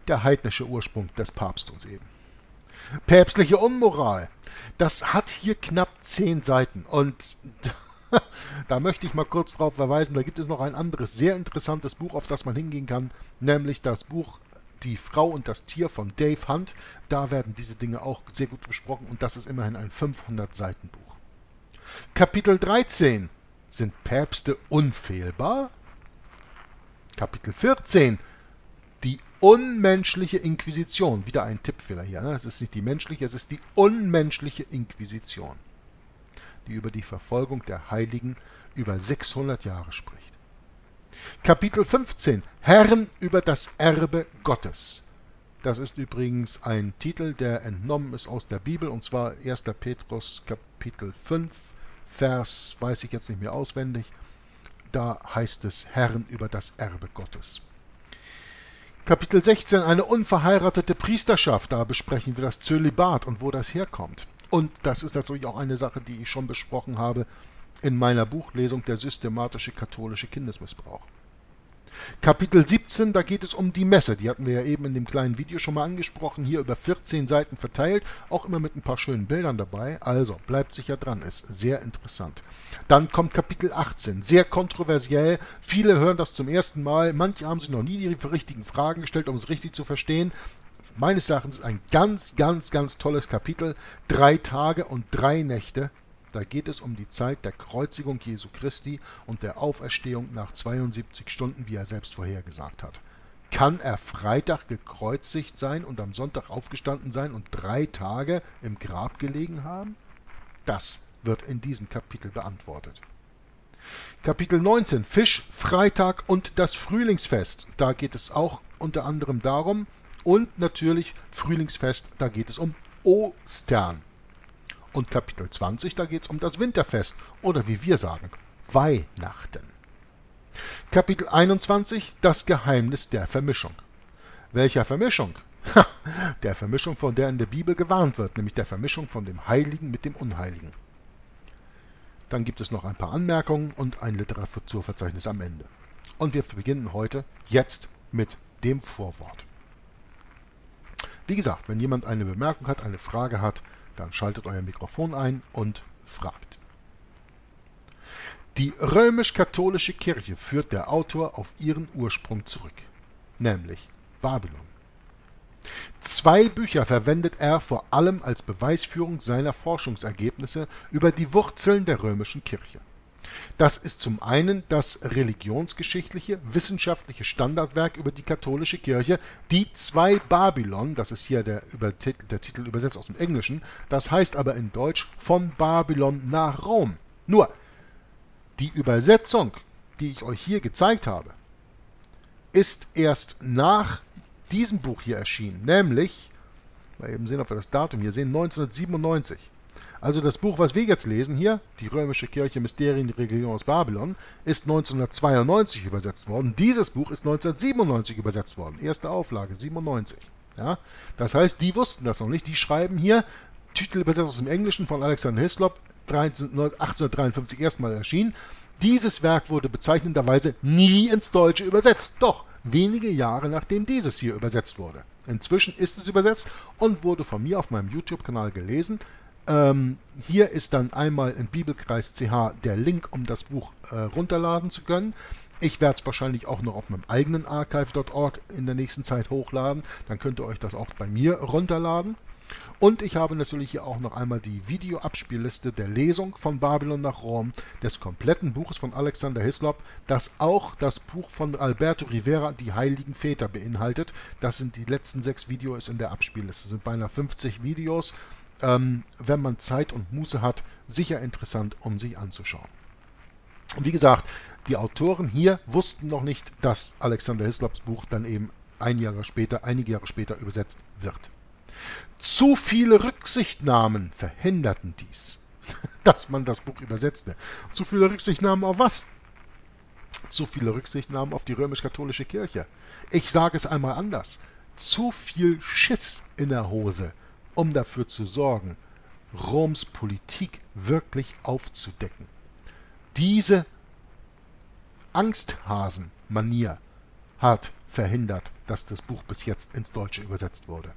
Der heidnische Ursprung des Papsttums eben. Päpstliche Unmoral. Das hat hier knapp zehn Seiten und da möchte ich mal kurz darauf verweisen, da gibt es noch ein anderes sehr interessantes Buch, auf das man hingehen kann, nämlich das Buch Die Frau und das Tier von Dave Hunt. Da werden diese Dinge auch sehr gut besprochen und das ist immerhin ein 500 Seiten Buch. Kapitel 13 sind Päpste unfehlbar? Kapitel 14. Unmenschliche Inquisition. Wieder ein Tippfehler hier. Ne? Es ist nicht die menschliche, es ist die unmenschliche Inquisition, die über die Verfolgung der Heiligen über 600 Jahre spricht. Kapitel 15. Herren über das Erbe Gottes. Das ist übrigens ein Titel, der entnommen ist aus der Bibel, und zwar 1. Petrus Kapitel 5, Vers weiß ich jetzt nicht mehr auswendig, da heißt es Herren über das Erbe Gottes. Kapitel 16, eine unverheiratete Priesterschaft, da besprechen wir das Zölibat und wo das herkommt. Und das ist natürlich auch eine Sache, die ich schon besprochen habe in meiner Buchlesung Der systematische katholische Kindesmissbrauch. Kapitel 17, da geht es um die Messe. Die hatten wir ja eben in dem kleinen Video schon mal angesprochen, hier über 14 Seiten verteilt, auch immer mit ein paar schönen Bildern dabei. Also bleibt sicher dran, ist sehr interessant. Dann kommt Kapitel 18, sehr kontroversiell. Viele hören das zum ersten Mal, manche haben sich noch nie die richtigen Fragen gestellt, um es richtig zu verstehen. Meines Erachtens ein ganz, ganz, ganz tolles Kapitel. Drei Tage und drei Nächte da geht es um die Zeit der Kreuzigung Jesu Christi und der Auferstehung nach 72 Stunden, wie er selbst vorhergesagt hat. Kann er Freitag gekreuzigt sein und am Sonntag aufgestanden sein und drei Tage im Grab gelegen haben? Das wird in diesem Kapitel beantwortet. Kapitel 19 Fisch, Freitag und das Frühlingsfest. Da geht es auch unter anderem darum. Und natürlich Frühlingsfest, da geht es um Ostern. Und Kapitel 20, da geht es um das Winterfest oder wie wir sagen, Weihnachten. Kapitel 21, das Geheimnis der Vermischung. Welcher Vermischung? der Vermischung, von der in der Bibel gewarnt wird, nämlich der Vermischung von dem Heiligen mit dem Unheiligen. Dann gibt es noch ein paar Anmerkungen und ein Literaturverzeichnis am Ende. Und wir beginnen heute jetzt mit dem Vorwort. Wie gesagt, wenn jemand eine Bemerkung hat, eine Frage hat, dann schaltet euer Mikrofon ein und fragt. Die römisch-katholische Kirche führt der Autor auf ihren Ursprung zurück, nämlich Babylon. Zwei Bücher verwendet er vor allem als Beweisführung seiner Forschungsergebnisse über die Wurzeln der römischen Kirche. Das ist zum einen das religionsgeschichtliche, wissenschaftliche Standardwerk über die katholische Kirche, die zwei Babylon, das ist hier der, Übertitel, der Titel übersetzt aus dem Englischen, das heißt aber in Deutsch von Babylon nach Rom. Nur, die Übersetzung, die ich euch hier gezeigt habe, ist erst nach diesem Buch hier erschienen, nämlich, mal eben sehen, ob wir das Datum hier sehen, 1997. Also das Buch, was wir jetzt lesen hier, die Römische Kirche Mysterien Religion aus Babylon, ist 1992 übersetzt worden. Dieses Buch ist 1997 übersetzt worden. Erste Auflage, 97. Ja? Das heißt, die wussten das noch nicht. Die schreiben hier, Titel übersetzt aus dem Englischen von Alexander Hislop, 1853 erstmal erschien. Dieses Werk wurde bezeichnenderweise nie ins Deutsche übersetzt. Doch wenige Jahre nachdem dieses hier übersetzt wurde. Inzwischen ist es übersetzt und wurde von mir auf meinem YouTube-Kanal gelesen. Ähm, hier ist dann einmal in Bibelkreis CH der Link, um das Buch äh, runterladen zu können. Ich werde es wahrscheinlich auch noch auf meinem eigenen archive.org in der nächsten Zeit hochladen. Dann könnt ihr euch das auch bei mir runterladen. Und ich habe natürlich hier auch noch einmal die Videoabspielliste der Lesung von Babylon nach Rom, des kompletten Buches von Alexander Hislop, das auch das Buch von Alberto Rivera, die Heiligen Väter, beinhaltet. Das sind die letzten sechs Videos in der Abspielliste. Das sind beinahe 50 Videos. Ähm, wenn man Zeit und Muße hat, sicher interessant, um sich anzuschauen. Und wie gesagt, die Autoren hier wussten noch nicht, dass Alexander Hislops Buch dann eben ein Jahr später, einige Jahre später übersetzt wird. Zu viele Rücksichtnahmen verhinderten dies, dass man das Buch übersetzte. Zu viele Rücksichtnahmen auf was? Zu viele Rücksichtnahmen auf die römisch-katholische Kirche. Ich sage es einmal anders. Zu viel Schiss in der Hose, um dafür zu sorgen, Roms Politik wirklich aufzudecken. Diese Angsthasen-Manier hat verhindert, dass das Buch bis jetzt ins Deutsche übersetzt wurde.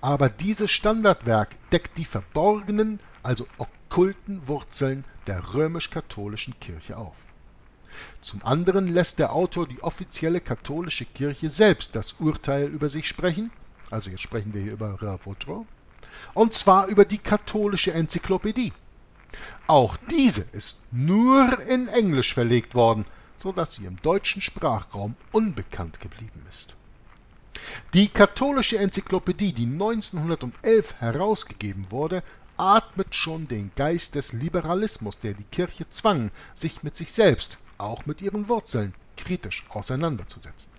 Aber dieses Standardwerk deckt die verborgenen, also okkulten Wurzeln der römisch-katholischen Kirche auf. Zum anderen lässt der Autor die offizielle katholische Kirche selbst das Urteil über sich sprechen, also jetzt sprechen wir hier über Ravotro, und zwar über die katholische Enzyklopädie. Auch diese ist nur in Englisch verlegt worden, so dass sie im deutschen Sprachraum unbekannt geblieben ist. Die katholische Enzyklopädie, die 1911 herausgegeben wurde, atmet schon den Geist des Liberalismus, der die Kirche zwang, sich mit sich selbst, auch mit ihren Wurzeln, kritisch auseinanderzusetzen.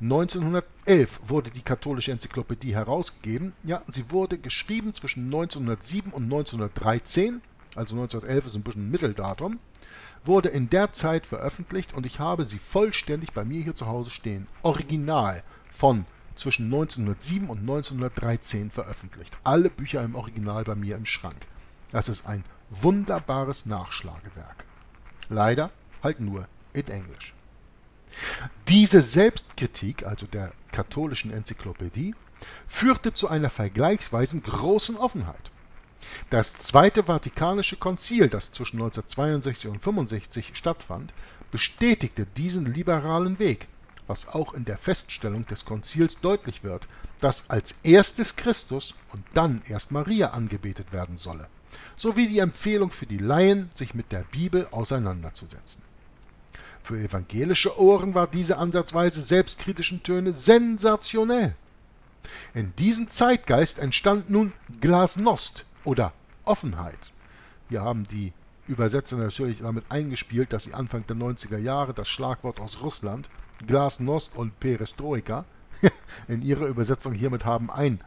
1911 wurde die katholische Enzyklopädie herausgegeben. Ja, sie wurde geschrieben zwischen 1907 und 1913, also 1911 ist ein bisschen ein Mitteldatum, wurde in der Zeit veröffentlicht und ich habe sie vollständig bei mir hier zu Hause stehen. Original von zwischen 1907 und 1913 veröffentlicht. Alle Bücher im Original bei mir im Schrank. Das ist ein wunderbares Nachschlagewerk. Leider halt nur in Englisch. Diese Selbstkritik, also der katholischen Enzyklopädie, führte zu einer vergleichsweise großen Offenheit. Das Zweite Vatikanische Konzil, das zwischen 1962 und 1965 stattfand, bestätigte diesen liberalen Weg was auch in der Feststellung des Konzils deutlich wird, dass als erstes Christus und dann erst Maria angebetet werden solle, sowie die Empfehlung für die Laien, sich mit der Bibel auseinanderzusetzen. Für evangelische Ohren war diese Ansatzweise selbstkritischen Töne sensationell. In diesem Zeitgeist entstand nun Glasnost oder Offenheit. Hier haben die Übersetzer natürlich damit eingespielt, dass sie Anfang der 90er Jahre das Schlagwort aus Russland Glasnost und Perestroika in ihrer Übersetzung hiermit haben ein,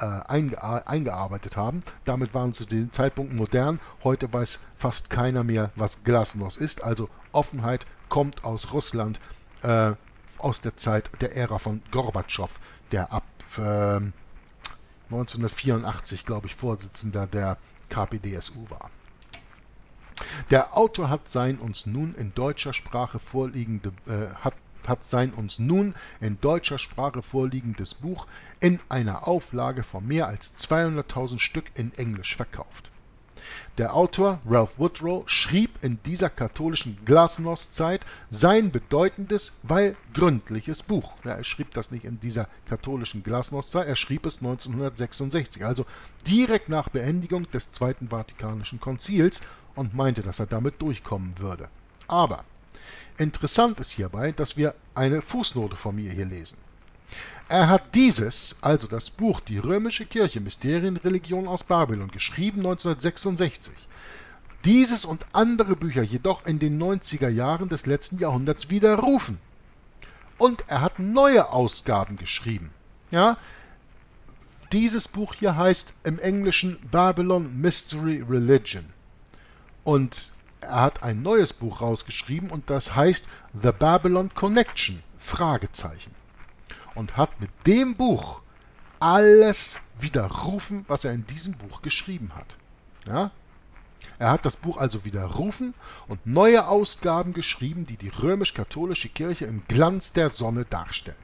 äh, eingearbeitet haben. Damit waren zu dem Zeitpunkt modern. Heute weiß fast keiner mehr, was Glasnost ist. Also Offenheit kommt aus Russland, äh, aus der Zeit der Ära von Gorbatschow, der ab äh, 1984, glaube ich, Vorsitzender der KPDSU war. Der Autor hat sein uns nun in deutscher Sprache vorliegende äh, hat hat sein uns nun in deutscher Sprache vorliegendes Buch in einer Auflage von mehr als 200.000 Stück in Englisch verkauft. Der Autor Ralph Woodrow schrieb in dieser katholischen Glasnost-Zeit sein bedeutendes, weil gründliches Buch. Ja, er schrieb das nicht in dieser katholischen Glasnost-Zeit, er schrieb es 1966, also direkt nach Beendigung des Zweiten Vatikanischen Konzils und meinte, dass er damit durchkommen würde. Aber Interessant ist hierbei, dass wir eine Fußnote von mir hier lesen. Er hat dieses, also das Buch Die römische Kirche, Mysterienreligion aus Babylon, geschrieben 1966. Dieses und andere Bücher jedoch in den 90er Jahren des letzten Jahrhunderts widerrufen. Und er hat neue Ausgaben geschrieben. Ja, dieses Buch hier heißt im Englischen Babylon Mystery Religion. Und er hat ein neues Buch rausgeschrieben und das heißt The Babylon Connection Fragezeichen und hat mit dem Buch alles widerrufen, was er in diesem Buch geschrieben hat. Ja? Er hat das Buch also widerrufen und neue Ausgaben geschrieben, die die römisch-katholische Kirche im Glanz der Sonne darstellen.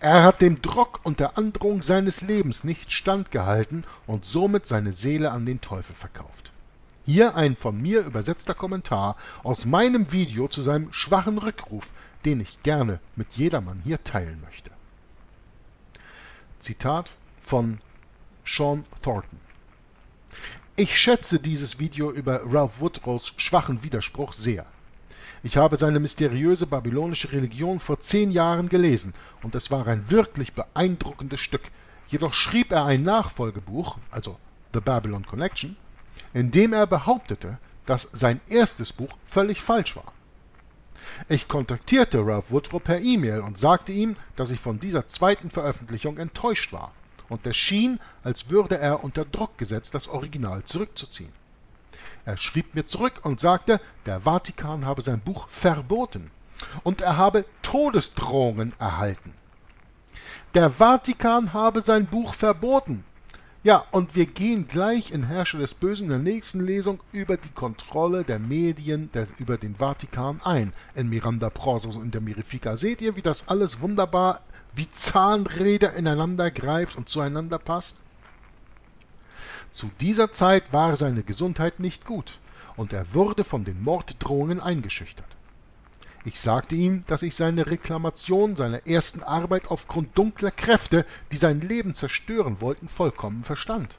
Er hat dem Druck und der Androhung seines Lebens nicht standgehalten und somit seine Seele an den Teufel verkauft. Hier ein von mir übersetzter Kommentar aus meinem Video zu seinem schwachen Rückruf, den ich gerne mit jedermann hier teilen möchte. Zitat von Sean Thornton. Ich schätze dieses Video über Ralph Woodrows schwachen Widerspruch sehr. Ich habe seine mysteriöse babylonische Religion vor zehn Jahren gelesen, und es war ein wirklich beeindruckendes Stück. Jedoch schrieb er ein Nachfolgebuch, also The Babylon Connection, in dem er behauptete, dass sein erstes Buch völlig falsch war. Ich kontaktierte Ralph Woodrow per E-Mail und sagte ihm, dass ich von dieser zweiten Veröffentlichung enttäuscht war, und es schien, als würde er unter Druck gesetzt, das Original zurückzuziehen. Er schrieb mir zurück und sagte, der Vatikan habe sein Buch verboten und er habe Todesdrohungen erhalten. Der Vatikan habe sein Buch verboten. Ja, und wir gehen gleich in Herrscher des Bösen in der nächsten Lesung über die Kontrolle der Medien der, über den Vatikan ein. In Miranda Prosos und der Mirifica seht ihr, wie das alles wunderbar wie Zahnräder ineinander greift und zueinander passt? Zu dieser Zeit war seine Gesundheit nicht gut, und er wurde von den Morddrohungen eingeschüchtert. Ich sagte ihm, dass ich seine Reklamation seiner ersten Arbeit aufgrund dunkler Kräfte, die sein Leben zerstören wollten, vollkommen verstand.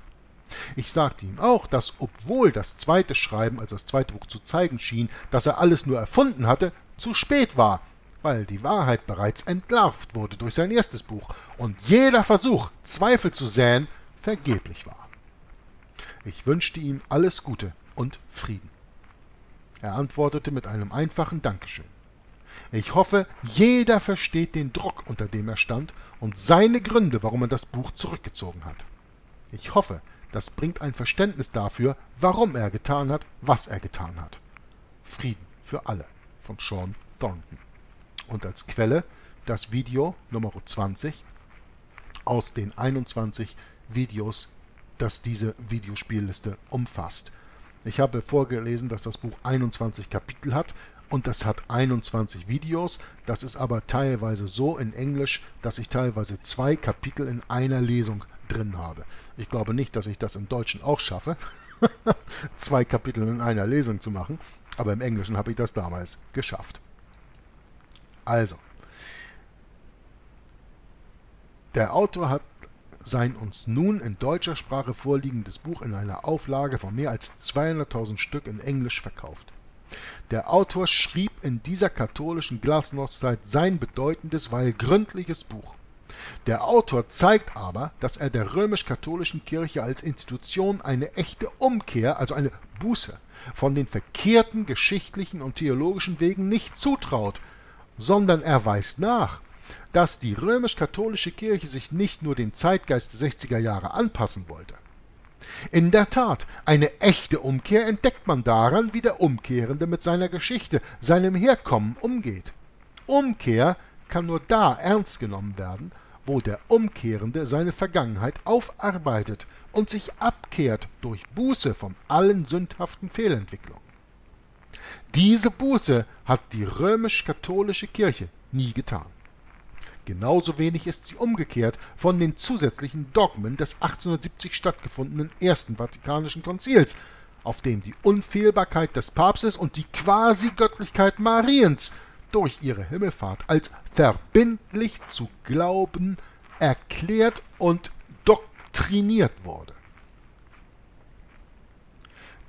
Ich sagte ihm auch, dass obwohl das zweite Schreiben, also das zweite Buch zu zeigen schien, dass er alles nur erfunden hatte, zu spät war, weil die Wahrheit bereits entlarvt wurde durch sein erstes Buch und jeder Versuch, Zweifel zu säen, vergeblich war. Ich wünschte ihm alles Gute und Frieden. Er antwortete mit einem einfachen Dankeschön. Ich hoffe, jeder versteht den Druck, unter dem er stand, und seine Gründe, warum er das Buch zurückgezogen hat. Ich hoffe, das bringt ein Verständnis dafür, warum er getan hat, was er getan hat. Frieden für alle von Sean Thornton. Und als Quelle das Video Nummer 20 aus den 21 Videos das diese Videospielliste umfasst. Ich habe vorgelesen, dass das Buch 21 Kapitel hat und das hat 21 Videos. Das ist aber teilweise so in Englisch, dass ich teilweise zwei Kapitel in einer Lesung drin habe. Ich glaube nicht, dass ich das im Deutschen auch schaffe, zwei Kapitel in einer Lesung zu machen, aber im Englischen habe ich das damals geschafft. Also, der Autor hat sein uns nun in deutscher Sprache vorliegendes Buch in einer Auflage von mehr als 200.000 Stück in Englisch verkauft. Der Autor schrieb in dieser katholischen Glasnostzeit sein bedeutendes, weil gründliches Buch. Der Autor zeigt aber, dass er der römisch-katholischen Kirche als Institution eine echte Umkehr, also eine Buße, von den verkehrten geschichtlichen und theologischen Wegen nicht zutraut, sondern er weist nach, dass die römisch-katholische Kirche sich nicht nur dem Zeitgeist der 60er Jahre anpassen wollte. In der Tat, eine echte Umkehr entdeckt man daran, wie der Umkehrende mit seiner Geschichte, seinem Herkommen umgeht. Umkehr kann nur da ernst genommen werden, wo der Umkehrende seine Vergangenheit aufarbeitet und sich abkehrt durch Buße von allen sündhaften Fehlentwicklungen. Diese Buße hat die römisch-katholische Kirche nie getan. Genauso wenig ist sie umgekehrt von den zusätzlichen Dogmen des 1870 stattgefundenen Ersten Vatikanischen Konzils, auf dem die Unfehlbarkeit des Papstes und die Quasi-Göttlichkeit Mariens durch ihre Himmelfahrt als verbindlich zu glauben erklärt und doktriniert wurde.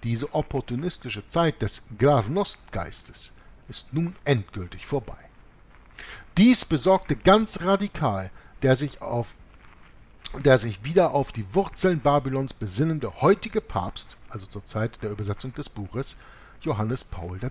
Diese opportunistische Zeit des Glasnost-Geistes ist nun endgültig vorbei. Dies besorgte ganz radikal der sich, auf, der sich wieder auf die Wurzeln Babylons besinnende heutige Papst, also zur Zeit der Übersetzung des Buches, Johannes Paul II.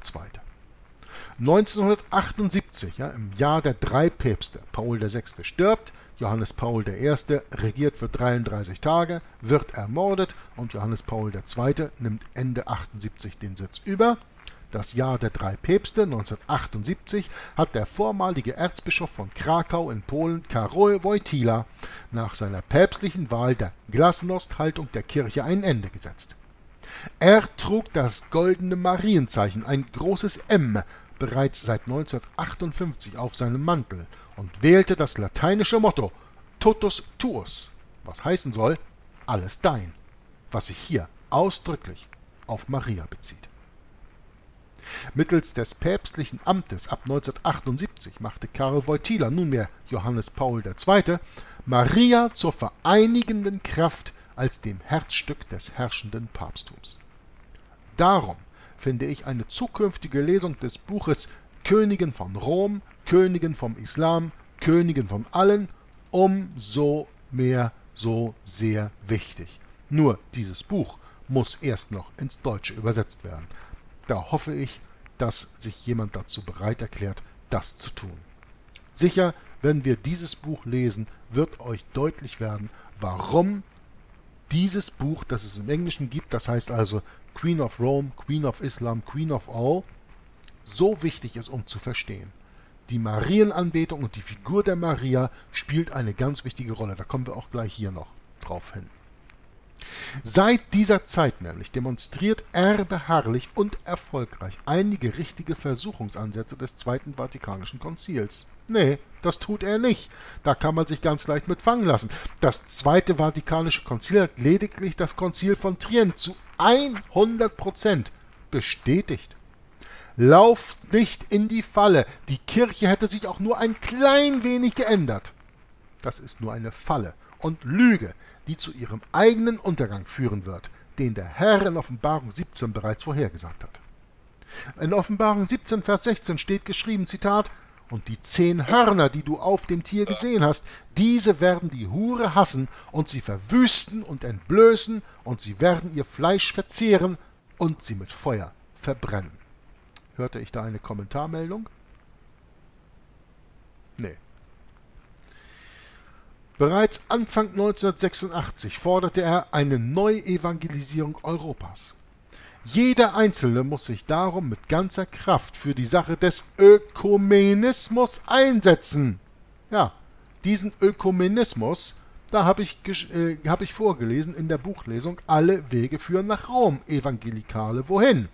1978, ja, im Jahr der drei Päpste, Paul VI. stirbt, Johannes Paul I. regiert für 33 Tage, wird ermordet und Johannes Paul II. nimmt Ende 78 den Sitz über das Jahr der drei Päpste 1978 hat der vormalige Erzbischof von Krakau in Polen Karol Wojtyla nach seiner päpstlichen Wahl der Glasnost-Haltung der Kirche ein Ende gesetzt. Er trug das goldene Marienzeichen, ein großes M, bereits seit 1958 auf seinem Mantel und wählte das lateinische Motto Totus tuus, was heißen soll, alles dein, was sich hier ausdrücklich auf Maria bezieht. Mittels des päpstlichen Amtes ab 1978 machte Karl Wojtyla, nunmehr Johannes Paul II., Maria zur vereinigenden Kraft als dem Herzstück des herrschenden Papsttums. Darum finde ich eine zukünftige Lesung des Buches Königin von Rom, Königin vom Islam, Königin von allen umso mehr so sehr wichtig. Nur dieses Buch muss erst noch ins Deutsche übersetzt werden. Da hoffe ich, dass sich jemand dazu bereit erklärt, das zu tun. Sicher, wenn wir dieses Buch lesen, wird euch deutlich werden, warum dieses Buch, das es im Englischen gibt, das heißt also Queen of Rome, Queen of Islam, Queen of All, so wichtig ist, um zu verstehen. Die Marienanbetung und die Figur der Maria spielt eine ganz wichtige Rolle. Da kommen wir auch gleich hier noch drauf hin. Seit dieser Zeit nämlich demonstriert er beharrlich und erfolgreich einige richtige Versuchungsansätze des Zweiten Vatikanischen Konzils. Nee, das tut er nicht. Da kann man sich ganz leicht mit fangen lassen. Das Zweite Vatikanische Konzil hat lediglich das Konzil von Trient zu 100 Prozent bestätigt. Lauft nicht in die Falle. Die Kirche hätte sich auch nur ein klein wenig geändert. Das ist nur eine Falle und Lüge, die zu ihrem eigenen Untergang führen wird, den der Herr in Offenbarung 17 bereits vorhergesagt hat. In Offenbarung 17, Vers 16 steht geschrieben, Zitat, und die zehn Hörner, die du auf dem Tier gesehen hast, diese werden die Hure hassen und sie verwüsten und entblößen und sie werden ihr Fleisch verzehren und sie mit Feuer verbrennen. Hörte ich da eine Kommentarmeldung? Nee. Bereits Anfang 1986 forderte er eine Neuevangelisierung Europas. Jeder Einzelne muss sich darum mit ganzer Kraft für die Sache des Ökumenismus einsetzen. Ja, diesen Ökumenismus, da habe ich, äh, hab ich vorgelesen in der Buchlesung Alle Wege führen nach Rom, Evangelikale wohin?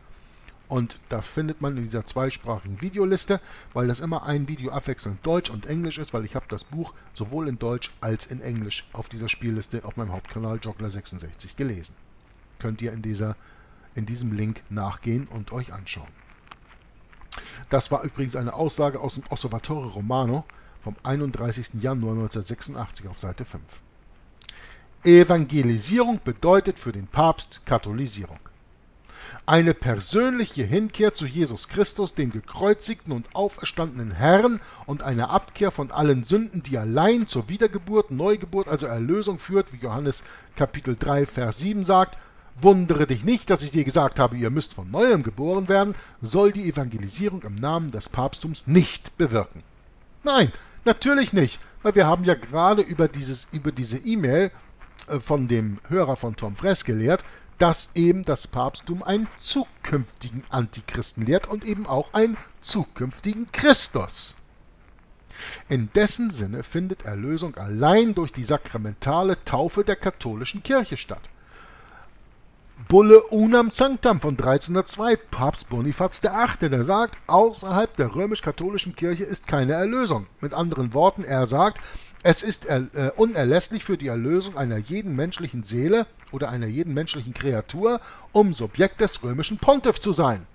Und da findet man in dieser zweisprachigen Videoliste, weil das immer ein Video abwechselnd Deutsch und Englisch ist, weil ich habe das Buch sowohl in Deutsch als in Englisch auf dieser Spielliste auf meinem Hauptkanal Joggler66 gelesen. Könnt ihr in dieser in diesem Link nachgehen und euch anschauen. Das war übrigens eine Aussage aus dem Osservatore Romano vom 31. Januar 1986 auf Seite 5. Evangelisierung bedeutet für den Papst Katholisierung. Eine persönliche Hinkehr zu Jesus Christus, dem gekreuzigten und auferstandenen Herrn und eine Abkehr von allen Sünden, die allein zur Wiedergeburt, Neugeburt, also Erlösung führt, wie Johannes Kapitel 3, Vers 7 sagt, Wundere dich nicht, dass ich dir gesagt habe, ihr müsst von neuem geboren werden, soll die Evangelisierung im Namen des Papsttums nicht bewirken. Nein, natürlich nicht, weil wir haben ja gerade über, dieses, über diese E-Mail äh, von dem Hörer von Tom Fress gelehrt, dass eben das Papsttum einen zukünftigen Antichristen lehrt und eben auch einen zukünftigen Christus. In dessen Sinne findet Erlösung allein durch die sakramentale Taufe der katholischen Kirche statt. Bulle Unam Sanctam von 1302, Papst Bonifaz VIII., der sagt, außerhalb der römisch-katholischen Kirche ist keine Erlösung. Mit anderen Worten, er sagt, es ist äh, unerlässlich für die Erlösung einer jeden menschlichen Seele oder einer jeden menschlichen Kreatur, um Subjekt des römischen Pontiff zu sein.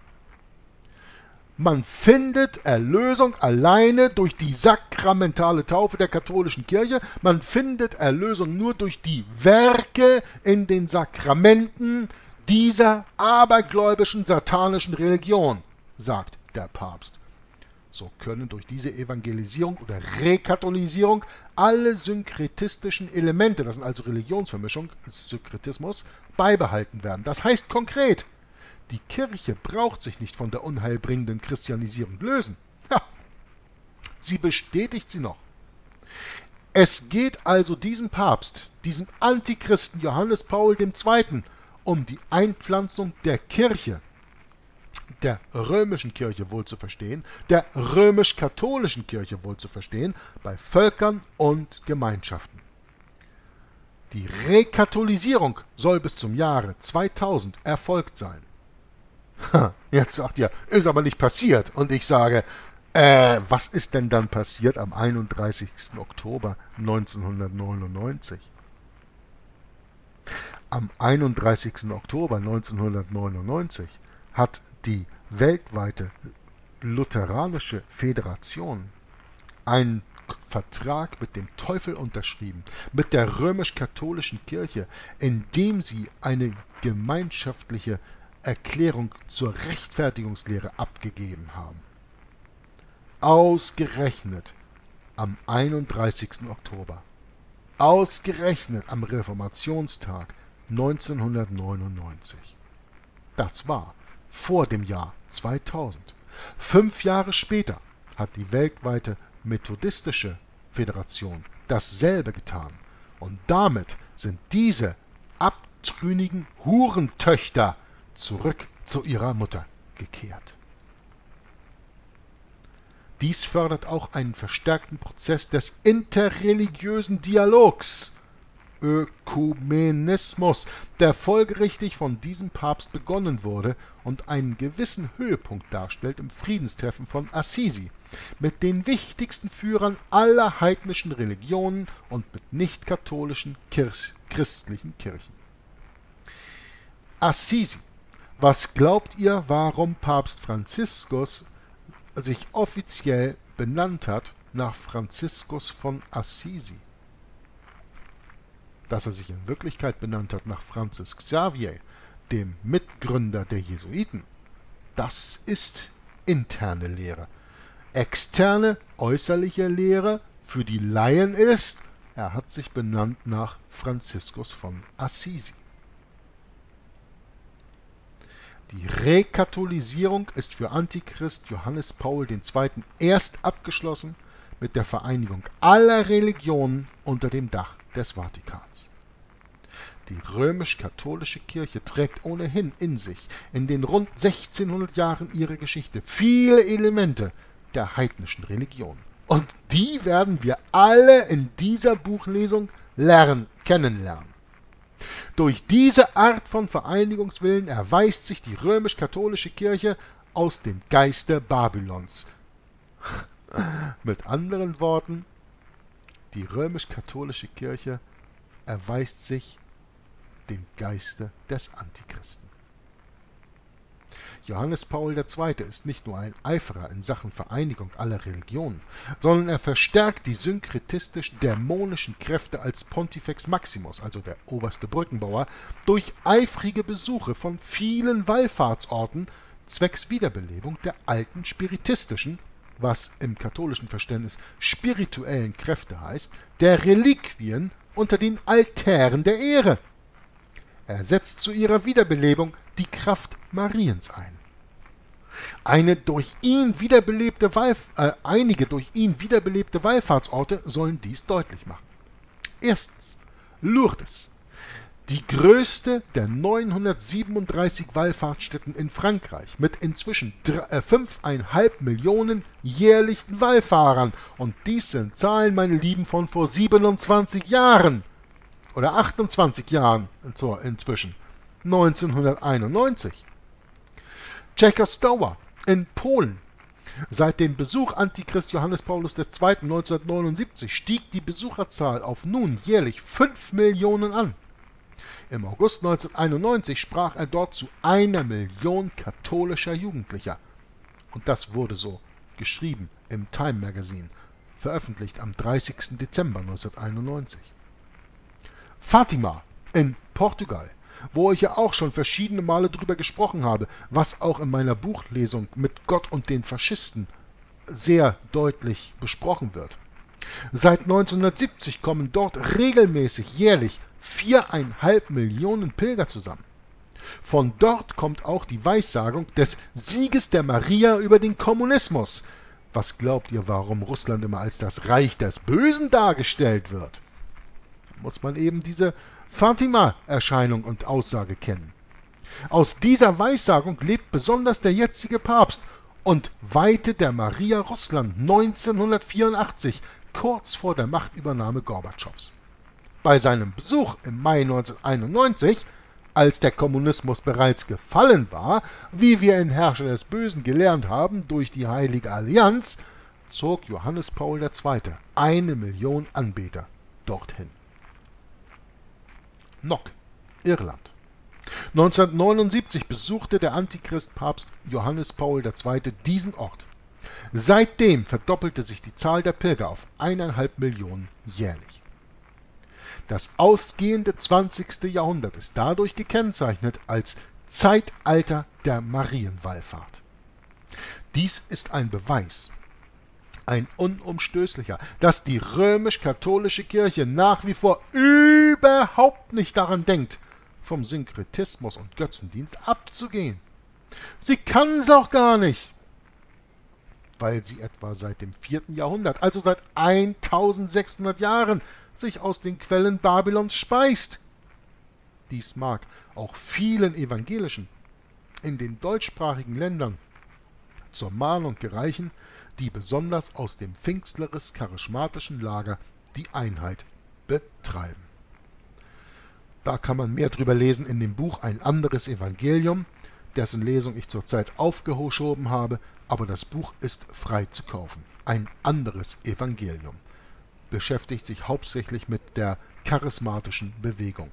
Man findet Erlösung alleine durch die sakramentale Taufe der katholischen Kirche. Man findet Erlösung nur durch die Werke in den Sakramenten dieser abergläubischen satanischen Religion, sagt der Papst. So können durch diese Evangelisierung oder Rekatholisierung alle synkretistischen Elemente, das sind also Religionsvermischung, Synkretismus, beibehalten werden. Das heißt konkret, die Kirche braucht sich nicht von der unheilbringenden Christianisierung lösen. Ja, sie bestätigt sie noch. Es geht also diesem Papst, diesem Antichristen Johannes Paul II., um die Einpflanzung der Kirche, der römischen Kirche wohl zu verstehen, der römisch-katholischen Kirche wohl zu verstehen, bei Völkern und Gemeinschaften. Die Rekatholisierung soll bis zum Jahre 2000 erfolgt sein. Jetzt sagt ihr, ist aber nicht passiert. Und ich sage, äh, was ist denn dann passiert am 31. Oktober 1999? Am 31. Oktober 1999 hat die weltweite Lutheranische Föderation einen Vertrag mit dem Teufel unterschrieben, mit der römisch-katholischen Kirche, in dem sie eine gemeinschaftliche Erklärung zur Rechtfertigungslehre abgegeben haben. Ausgerechnet am 31. Oktober, ausgerechnet am Reformationstag 1999. Das war vor dem Jahr 2000. Fünf Jahre später hat die weltweite methodistische Föderation dasselbe getan. Und damit sind diese abtrünnigen Hurentöchter zurück zu ihrer Mutter gekehrt. Dies fördert auch einen verstärkten Prozess des interreligiösen Dialogs Ökumenismus, der folgerichtig von diesem Papst begonnen wurde und einen gewissen Höhepunkt darstellt im Friedenstreffen von Assisi mit den wichtigsten Führern aller heidnischen Religionen und mit nicht-katholischen christlichen Kirchen. Assisi. Was glaubt ihr, warum Papst Franziskus sich offiziell benannt hat nach Franziskus von Assisi? Dass er sich in Wirklichkeit benannt hat nach Francis Xavier, dem Mitgründer der Jesuiten, das ist interne Lehre. Externe, äußerliche Lehre für die Laien ist, er hat sich benannt nach Franziskus von Assisi. Die Rekatholisierung ist für Antichrist Johannes Paul II. erst abgeschlossen mit der Vereinigung aller Religionen unter dem Dach des Vatikans. Die römisch-katholische Kirche trägt ohnehin in sich in den rund 1600 Jahren ihrer Geschichte viele Elemente der heidnischen Religion. Und die werden wir alle in dieser Buchlesung lernen, kennenlernen. Durch diese Art von Vereinigungswillen erweist sich die römisch-katholische Kirche aus dem Geiste Babylons. Mit anderen Worten, die römisch-katholische Kirche erweist sich dem Geiste des Antichristen. Johannes Paul II. ist nicht nur ein Eiferer in Sachen Vereinigung aller Religionen, sondern er verstärkt die synkretistisch-dämonischen Kräfte als Pontifex Maximus, also der oberste Brückenbauer, durch eifrige Besuche von vielen Wallfahrtsorten zwecks Wiederbelebung der alten spiritistischen was im katholischen Verständnis spirituellen Kräfte heißt, der Reliquien unter den Altären der Ehre. Er setzt zu ihrer Wiederbelebung die Kraft Mariens ein. Eine durch ihn wiederbelebte Wallf äh, einige durch ihn wiederbelebte Wallfahrtsorte sollen dies deutlich machen. Erstens Lourdes, die größte der 937 Wallfahrtsstätten in Frankreich mit inzwischen 5,5 äh, Millionen jährlichen Wallfahrern. Und dies sind Zahlen, meine Lieben, von vor 27 Jahren oder 28 Jahren inzwischen. 1991. Czechoslowa in Polen. Seit dem Besuch Antichrist Johannes Paulus II. 1979 stieg die Besucherzahl auf nun jährlich 5 Millionen an. Im August 1991 sprach er dort zu einer Million katholischer Jugendlicher. Und das wurde so geschrieben im Time Magazine, veröffentlicht am 30. Dezember 1991. Fatima in Portugal, wo ich ja auch schon verschiedene Male drüber gesprochen habe, was auch in meiner Buchlesung mit Gott und den Faschisten sehr deutlich besprochen wird. Seit 1970 kommen dort regelmäßig jährlich viereinhalb Millionen Pilger zusammen. Von dort kommt auch die Weissagung des Sieges der Maria über den Kommunismus. Was glaubt ihr, warum Russland immer als das Reich des Bösen dargestellt wird? Muss man eben diese Fatima-Erscheinung und Aussage kennen. Aus dieser Weissagung lebt besonders der jetzige Papst und weihte der Maria Russland 1984, kurz vor der Machtübernahme Gorbatschows. Bei seinem Besuch im Mai 1991, als der Kommunismus bereits gefallen war, wie wir in Herrscher des Bösen gelernt haben durch die Heilige Allianz, zog Johannes Paul II. eine Million Anbeter dorthin. Nock, Irland. 1979 besuchte der Antichrist-Papst Johannes Paul II. diesen Ort. Seitdem verdoppelte sich die Zahl der Pilger auf eineinhalb Millionen jährlich. Das ausgehende 20. Jahrhundert ist dadurch gekennzeichnet als Zeitalter der Marienwallfahrt. Dies ist ein Beweis, ein unumstößlicher, dass die römisch-katholische Kirche nach wie vor überhaupt nicht daran denkt, vom Synkretismus und Götzendienst abzugehen. Sie kann es auch gar nicht, weil sie etwa seit dem vierten Jahrhundert, also seit 1600 Jahren, sich aus den Quellen Babylons speist. Dies mag auch vielen Evangelischen in den deutschsprachigen Ländern zur Mahnung gereichen, die besonders aus dem pfingstlerisch-charismatischen Lager die Einheit betreiben. Da kann man mehr drüber lesen in dem Buch Ein anderes Evangelium, dessen Lesung ich zurzeit aufgeschoben habe, aber das Buch ist frei zu kaufen. Ein anderes Evangelium beschäftigt sich hauptsächlich mit der charismatischen Bewegung.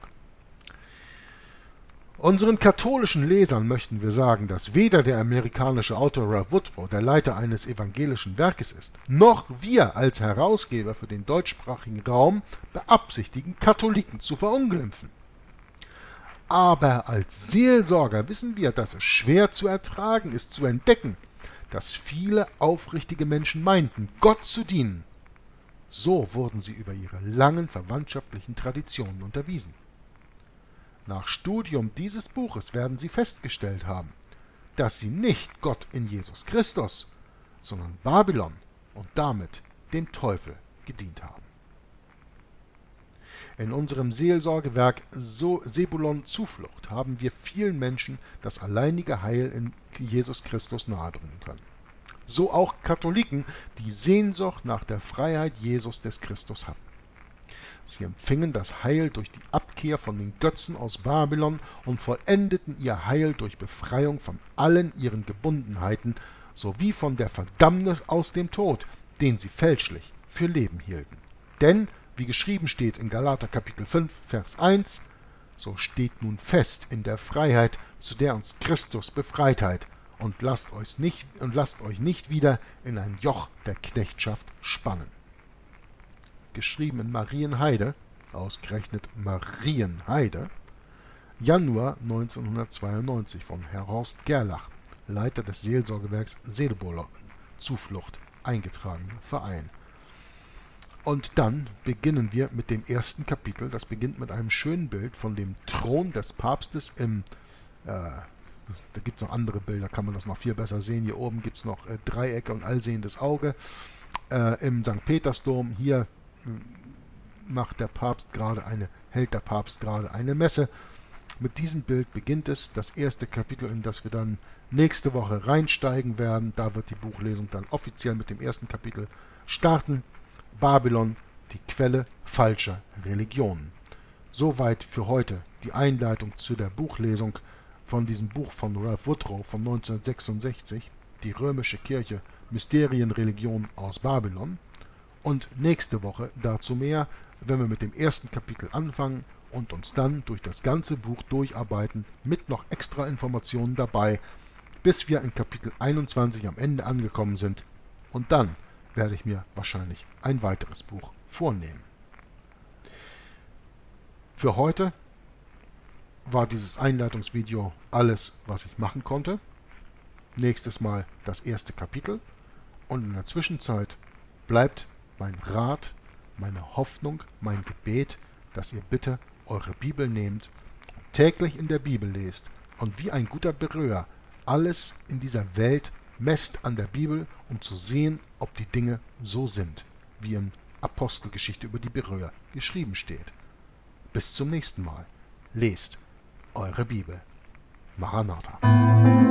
Unseren katholischen Lesern möchten wir sagen, dass weder der amerikanische Autor Ralph Woodrow der Leiter eines evangelischen Werkes ist, noch wir als Herausgeber für den deutschsprachigen Raum beabsichtigen, Katholiken zu verunglimpfen. Aber als Seelsorger wissen wir, dass es schwer zu ertragen ist, zu entdecken, dass viele aufrichtige Menschen meinten, Gott zu dienen. So wurden sie über ihre langen verwandtschaftlichen Traditionen unterwiesen. Nach Studium dieses Buches werden Sie festgestellt haben, dass Sie nicht Gott in Jesus Christus, sondern Babylon und damit dem Teufel gedient haben. In unserem Seelsorgewerk so Sebulon Zuflucht haben wir vielen Menschen das alleinige Heil in Jesus Christus nahebringen können. So auch Katholiken, die Sehnsucht nach der Freiheit Jesus des Christus hatten. Sie empfingen das Heil durch die Abkehr von den Götzen aus Babylon und vollendeten ihr Heil durch Befreiung von allen ihren Gebundenheiten sowie von der Verdammnis aus dem Tod, den sie fälschlich für Leben hielten. Denn, wie geschrieben steht in Galater Kapitel 5, Vers 1, so steht nun fest in der Freiheit, zu der uns Christus befreit hat, und lasst euch nicht, und lasst euch nicht wieder in ein Joch der Knechtschaft spannen geschrieben in Marienheide, ausgerechnet Marienheide, Januar 1992 von Herr Horst Gerlach, Leiter des Seelsorgewerks Seelebohler Zuflucht, eingetragener Verein. Und dann beginnen wir mit dem ersten Kapitel. Das beginnt mit einem schönen Bild von dem Thron des Papstes im äh, da gibt es noch andere Bilder, kann man das noch viel besser sehen. Hier oben gibt es noch äh, Dreiecke und allsehendes Auge. Äh, Im St. Petersdom hier macht der Papst gerade eine, hält der Papst gerade eine Messe. Mit diesem Bild beginnt es, das erste Kapitel, in das wir dann nächste Woche reinsteigen werden. Da wird die Buchlesung dann offiziell mit dem ersten Kapitel starten. Babylon, die Quelle falscher Religionen. Soweit für heute die Einleitung zu der Buchlesung von diesem Buch von Ralph Woodrow von 1966, Die römische Kirche, Mysterienreligion aus Babylon. Und nächste Woche dazu mehr, wenn wir mit dem ersten Kapitel anfangen und uns dann durch das ganze Buch durcharbeiten mit noch extra Informationen dabei, bis wir in Kapitel 21 am Ende angekommen sind. Und dann werde ich mir wahrscheinlich ein weiteres Buch vornehmen. Für heute war dieses Einleitungsvideo alles, was ich machen konnte. Nächstes Mal das erste Kapitel und in der Zwischenzeit bleibt mein Rat, meine Hoffnung, mein Gebet, dass ihr bitte eure Bibel nehmt täglich in der Bibel lest und wie ein guter Berührer alles in dieser Welt messt an der Bibel, um zu sehen, ob die Dinge so sind, wie in Apostelgeschichte über die Berührer geschrieben steht. Bis zum nächsten Mal. Lest eure Bibel. Maranatha.